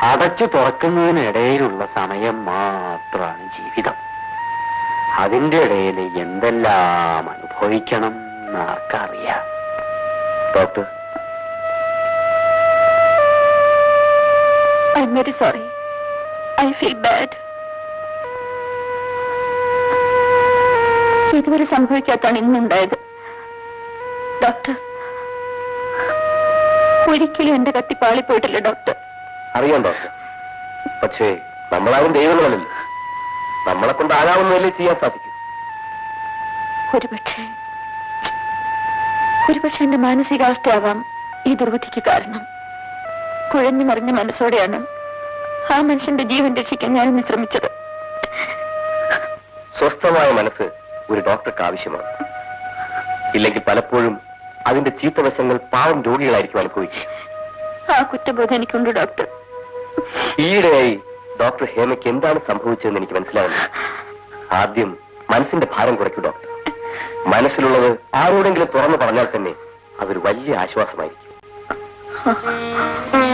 അടച്ചു തുറക്കുന്നതിനിടയിലുള്ള സമയം മാത്രമാണ് ജീവിതം. അതിന്റെ ഇടയിൽ എന്തെല്ലാം അനുഭവിക്കണം എന്നാർക്കറിയാം doctor? I'm sorry I feel bad ഇതുവരെ സംഭവിക്കാത്താണ് ഇന്നുണ്ടായത്. ഡോക്ടർ ഒരിക്കലും എന്റെ കത്തി പാളിപ്പോയിട്ടില്ല ഡോക്ടർ. അറിയാം ഡോക്ടർ പക്ഷേ നമ്മളാവും ദൈവങ്ങളല്ല നമ്മളെ കൊണ്ട് ആകാവുന്നതല്ലേ ചെയ്യാൻ സാധിക്കും? ഒരുപക്ഷെ ഒരുപക്ഷെ എന്റെ മാനസികാവസ്ഥയാവാം ഈ ദുർവിധിക്ക് കാരണം. കുഴഞ്ഞു മറിഞ്ഞ മനസ്സോടെയാണ് ആ മനുഷ്യന്റെ ജീവൻ രക്ഷിക്കാൻ ഞാൻ ഇന്ന് ശ്രമിച്ചത്. സ്വസ്ഥമായ മനസ്സ് ഒരു ഡോക്ടർക്ക് ആവശ്യമാണ്. ഇല്ലെങ്കിൽ പലപ്പോഴും അതിന്റെ ചീത്തവശങ്ങൾ പാവം രോഗികളായിരിക്കും അനുഭവിക്കുക. ആ കുറ്റബോധം എനിക്കുണ്ട് ഡോക്ടർ. ഈയിടെയായി ഡോക്ടർ ഹേമയ്ക്ക് എന്താണ് സംഭവിച്ചതെന്ന് എനിക്ക് മനസ്സിലാവുന്നു. ആദ്യം മനസ്സിന്റെ ഭാരം കുറയ്ക്കൂ ഡോക്ടർ. മനസ്സിലുള്ളത് ആരോടെങ്കിലും തുറന്നു പറഞ്ഞാൽ തന്നെ അതൊരു വലിയ ആശ്വാസമായിരിക്കും.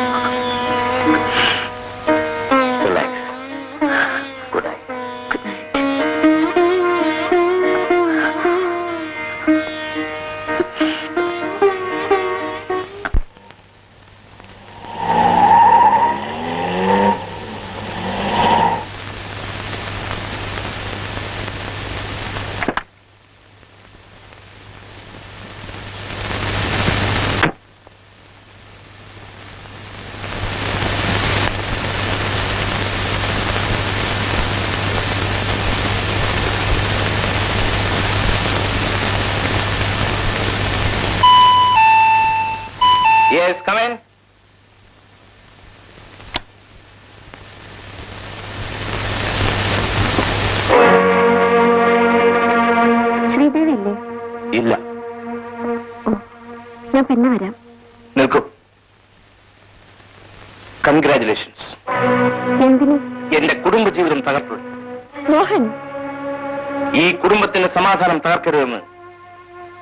തകർക്കരുതെന്ന്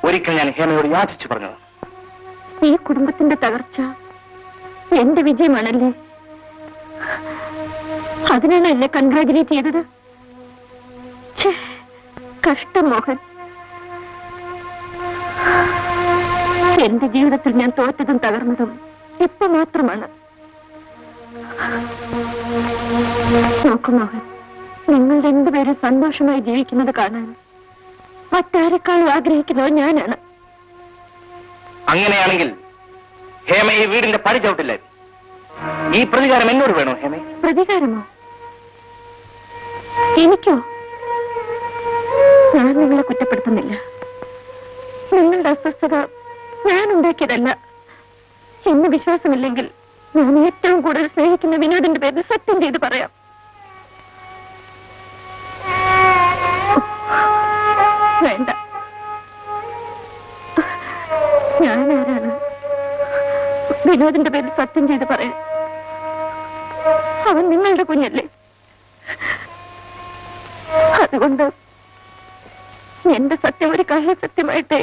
ഒരിക്കൽ ഞാൻ ഹേമയോട് യാചിച്ചു പറഞ്ഞത്. ഈ കുടുംബത്തിന്റെ തകർച്ച എന്റെ വിജയമാണല്ലേ? അതിനാണ് എന്നെ കൺഗ്രാജുലേറ്റ് ചെയ്തത്. കഷ്ടം മോഹൻ എന്റെ ജീവിതത്തിൽ ഞാൻ തോറ്റതും തകർന്നതും ഇപ്പൊ മാത്രമാണ്. നോക്കു മോഹൻ നിങ്ങൾ രണ്ടുപേരും സന്തോഷമായി ജീവിക്കുന്നത് കാണാൻ മറ്റാരെക്കാളും ആഗ്രഹിക്കുന്നത് ഞാനാണ്. അങ്ങനെയാണെങ്കിൽ ഹേമ ഈ വീടിന്റെ പടി ചവിട്ടില്ലേ? ഈ പ്രതികാരം എന്നോട് വേണോ ഹേമ? പ്രതികാരമോ? എനിക്കോ? ഞാൻ നിങ്ങളെ കുറ്റപ്പെടുത്തുന്നില്ല. നിങ്ങളുടെ അസ്വസ്ഥത ഞാൻ ഉണ്ടാക്കിയതല്ല എന്ന് വിശ്വാസമില്ലെങ്കിൽ ഞാൻ ഏറ്റവും കൂടുതൽ സ്നേഹിക്കുന്ന വിനോദിന്റെ പേരിൽ സത്യം ചെയ്ത് പറയാം. വേണ്ട. ഞാൻ വിനോദിന്റെ പേരിൽ സത്യം ചെയ്ത് പറയാം. അവൻ നിങ്ങളുടെ കുഞ്ഞല്ലേ? അതുകൊണ്ട് എന്റെ സത്യം ഒരു കള്ള സത്യമായിട്ടേ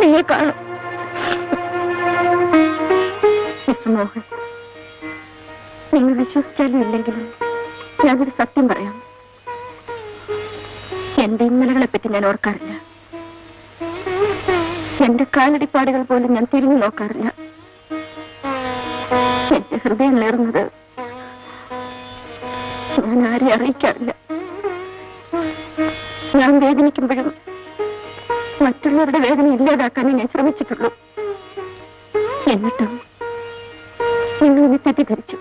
നിങ്ങൾ കാണും മോഹൻ നിങ്ങൾ വിശ്വസിച്ചാലും ഇല്ലെങ്കിലും ഞാനൊരു സത്യം പറയാം. എന്റെ ഇന്നലകളെ പറ്റി ഞാൻ ഓർക്കാറില്ല. എന്റെ കാലടിപ്പാടുകൾ പോലും ഞാൻ തിരിഞ്ഞു നോക്കാറില്ല. എന്റെ ഹൃദയം നേർന്നത് ഞാൻ ആരെ അറിയിക്കാറില്ല. ഞാൻ വേദനിക്കുമ്പോഴും മറ്റുള്ളവരുടെ വേദന ഇല്ലാതാക്കാനേ ഞാൻ ശ്രമിച്ചിട്ടുള്ളൂ. എന്നിട്ടും നിങ്ങൾ തെറ്റിദ്ധരിച്ചു.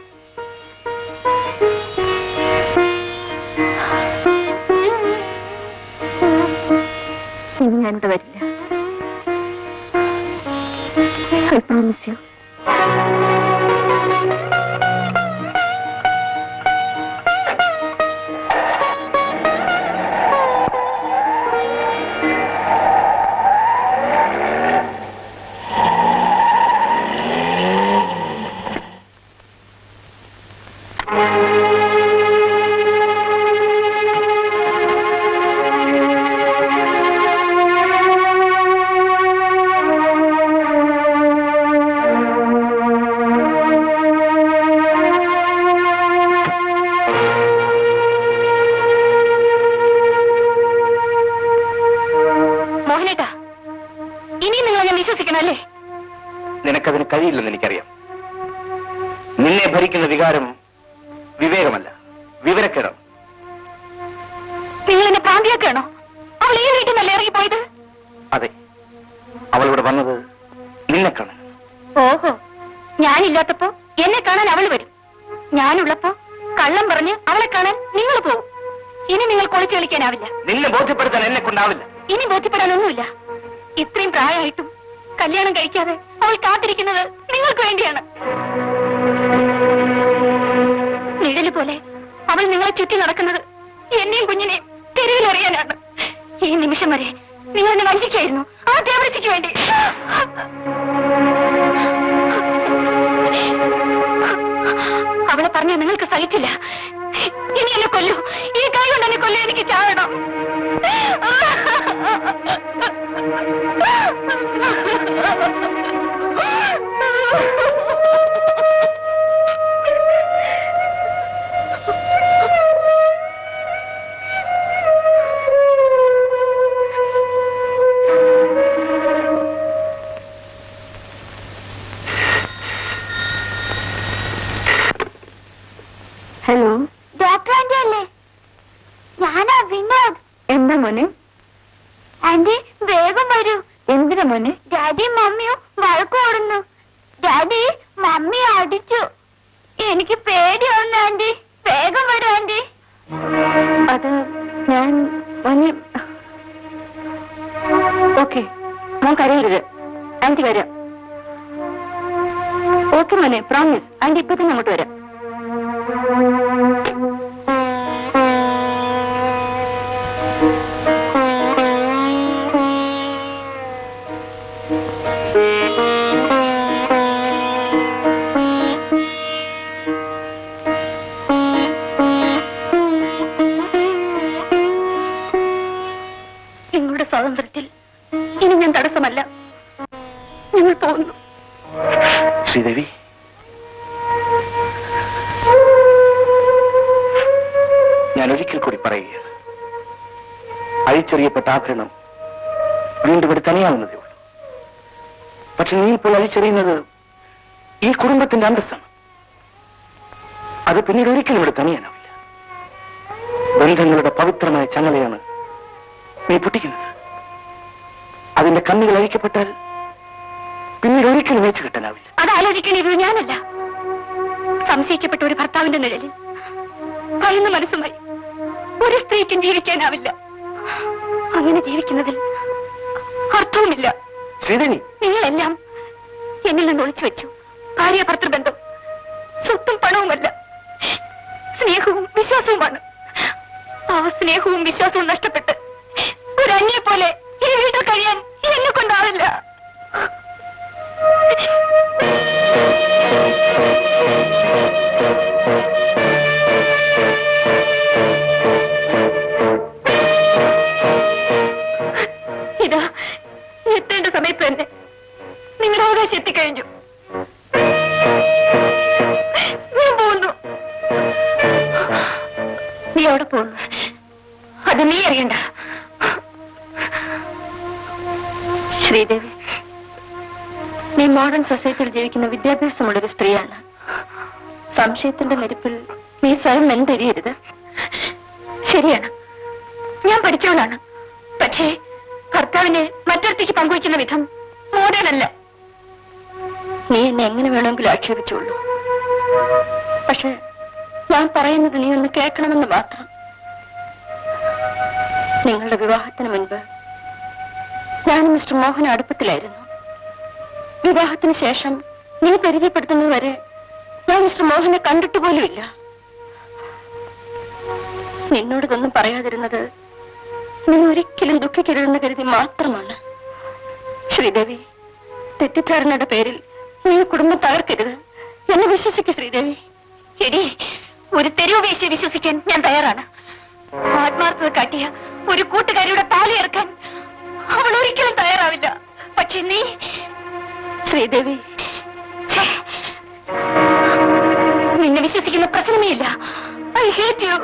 തനിയാവുന്നതേ ഉള്ളൂ. പക്ഷെ നീ ഇപ്പോൾ അഴിച്ചെറിയുന്നത് ഈ കുടുംബത്തിന്റെ അന്തസ്സാണ്. അത് പിന്നീട് ഒരിക്കലും ഇവിടെ തനിയാനാവില്ല. ബന്ധങ്ങളുടെ പവിത്രമായ ചങ്ങലയാണ് നീ പൊട്ടിക്കുന്നത്. അതിന്റെ കണ്ണുകൾ അഴിക്കപ്പെട്ടാൽ പിന്നീട് ഒരിക്കലും വെച്ച് കിട്ടാനാവില്ല. അത് ആലോചിക്കണേ ഞാനല്ല. സംശയിക്കപ്പെട്ട ഒരു ഭർത്താവിന്റെ നിഴലിൽ ഭയന്ന മനസ്സുമായി ഒരു സ്ത്രീക്കും ജീവിക്കാനാവില്ല. അങ്ങനെ ജീവിക്കുന്നതിൽ അർത്ഥവുമില്ല ശ്രീദേവി നിങ്ങളെല്ലാം എന്നിൽ നിന്ന് ഒളിച്ചു വെച്ചു. ഭാര്യ ഭർത്തൃബന്ധം സ്വത്തും പണവുമല്ല. സ്നേഹവും വിശ്വാസവുമാണ്. ആ സ്നേഹവും വിശ്വാസവും നഷ്ടപ്പെട്ട് ഒരു അന്യെ പോലെ ഈ വീട്ടിൽ കഴിയാൻ എന്നെ കൊണ്ടാവില്ല. ഇതാ സമയത്ത് തന്നെ നിങ്ങളുടെ അവകാശം എത്തിക്കഴിഞ്ഞു. ഞാൻ പോകുന്നു നീ അവിടെ പോകുന്നു അത് നീ അറിയണ്ട. ശ്രീദേവി നീ മോഡേൺ സൊസൈറ്റിയിൽ ജീവിക്കുന്ന വിദ്യാഭ്യാസമുള്ളൊരു സ്ത്രീയാണ്. സംശയത്തിന്റെ നെരുപ്പിൽ നീ സ്വയം എന്തെരിയരുത് ശരിയാണ്. ഞാൻ പഠിച്ചവളാണ് പക്ഷേ ഭർത്താവിനെ മറ്റൊരുത്തേക്ക് പങ്കുവയ്ക്കുന്ന വിധം മോഡേൺ അല്ല നീ എന്നെ എങ്ങനെ വേണമെങ്കിലും ആക്ഷേപിച്ചുള്ളൂ പക്ഷെ ഞാൻ പറയുന്നത് നീ ഒന്ന് കേൾക്കണമെന്ന് മാത്രം. നിങ്ങളുടെ വിവാഹത്തിന് മുൻപ് ഞാൻ മിസ്റ്റർ മോഹൻ അടുപ്പത്തിലായിരുന്നു. വിവാഹത്തിന് ശേഷം നീ പരിചയപ്പെടുത്തുന്നത് വരെ ഞാൻ മിസ്റ്റർ മോഹനെ കണ്ടിട്ട് പോലുമില്ല. നിന്നോട് പറയാതിരുന്നത് നീ ഒരിക്കലും ദുഃഖിക്കരുതെന്ന് കരുതി മാത്രമാണ്. ശ്രീദേവി തെറ്റിദ്ധാരണയുടെ പേരിൽ നീ കുടുംബം തകർക്കരുത് എന്നെ വിശ്വസിക്കൂ ശ്രീദേവി. എടി ഒരു തെരുവ് വീശി വിശ്വസിക്കാൻ ഞാൻ തയ്യാറാണ്. ആത്മാർത്ഥത കാട്ടിയ ഒരു കൂട്ടുകാരിയുടെ താലി ഇറക്കാൻ അവൾ ഒരിക്കലും തയ്യാറാവില്ല. പക്ഷെ നീ ശ്രീദേവി നിന്നെ വിശ്വസിക്കുന്ന പ്രശ്നമേ ഇല്ല. I hate you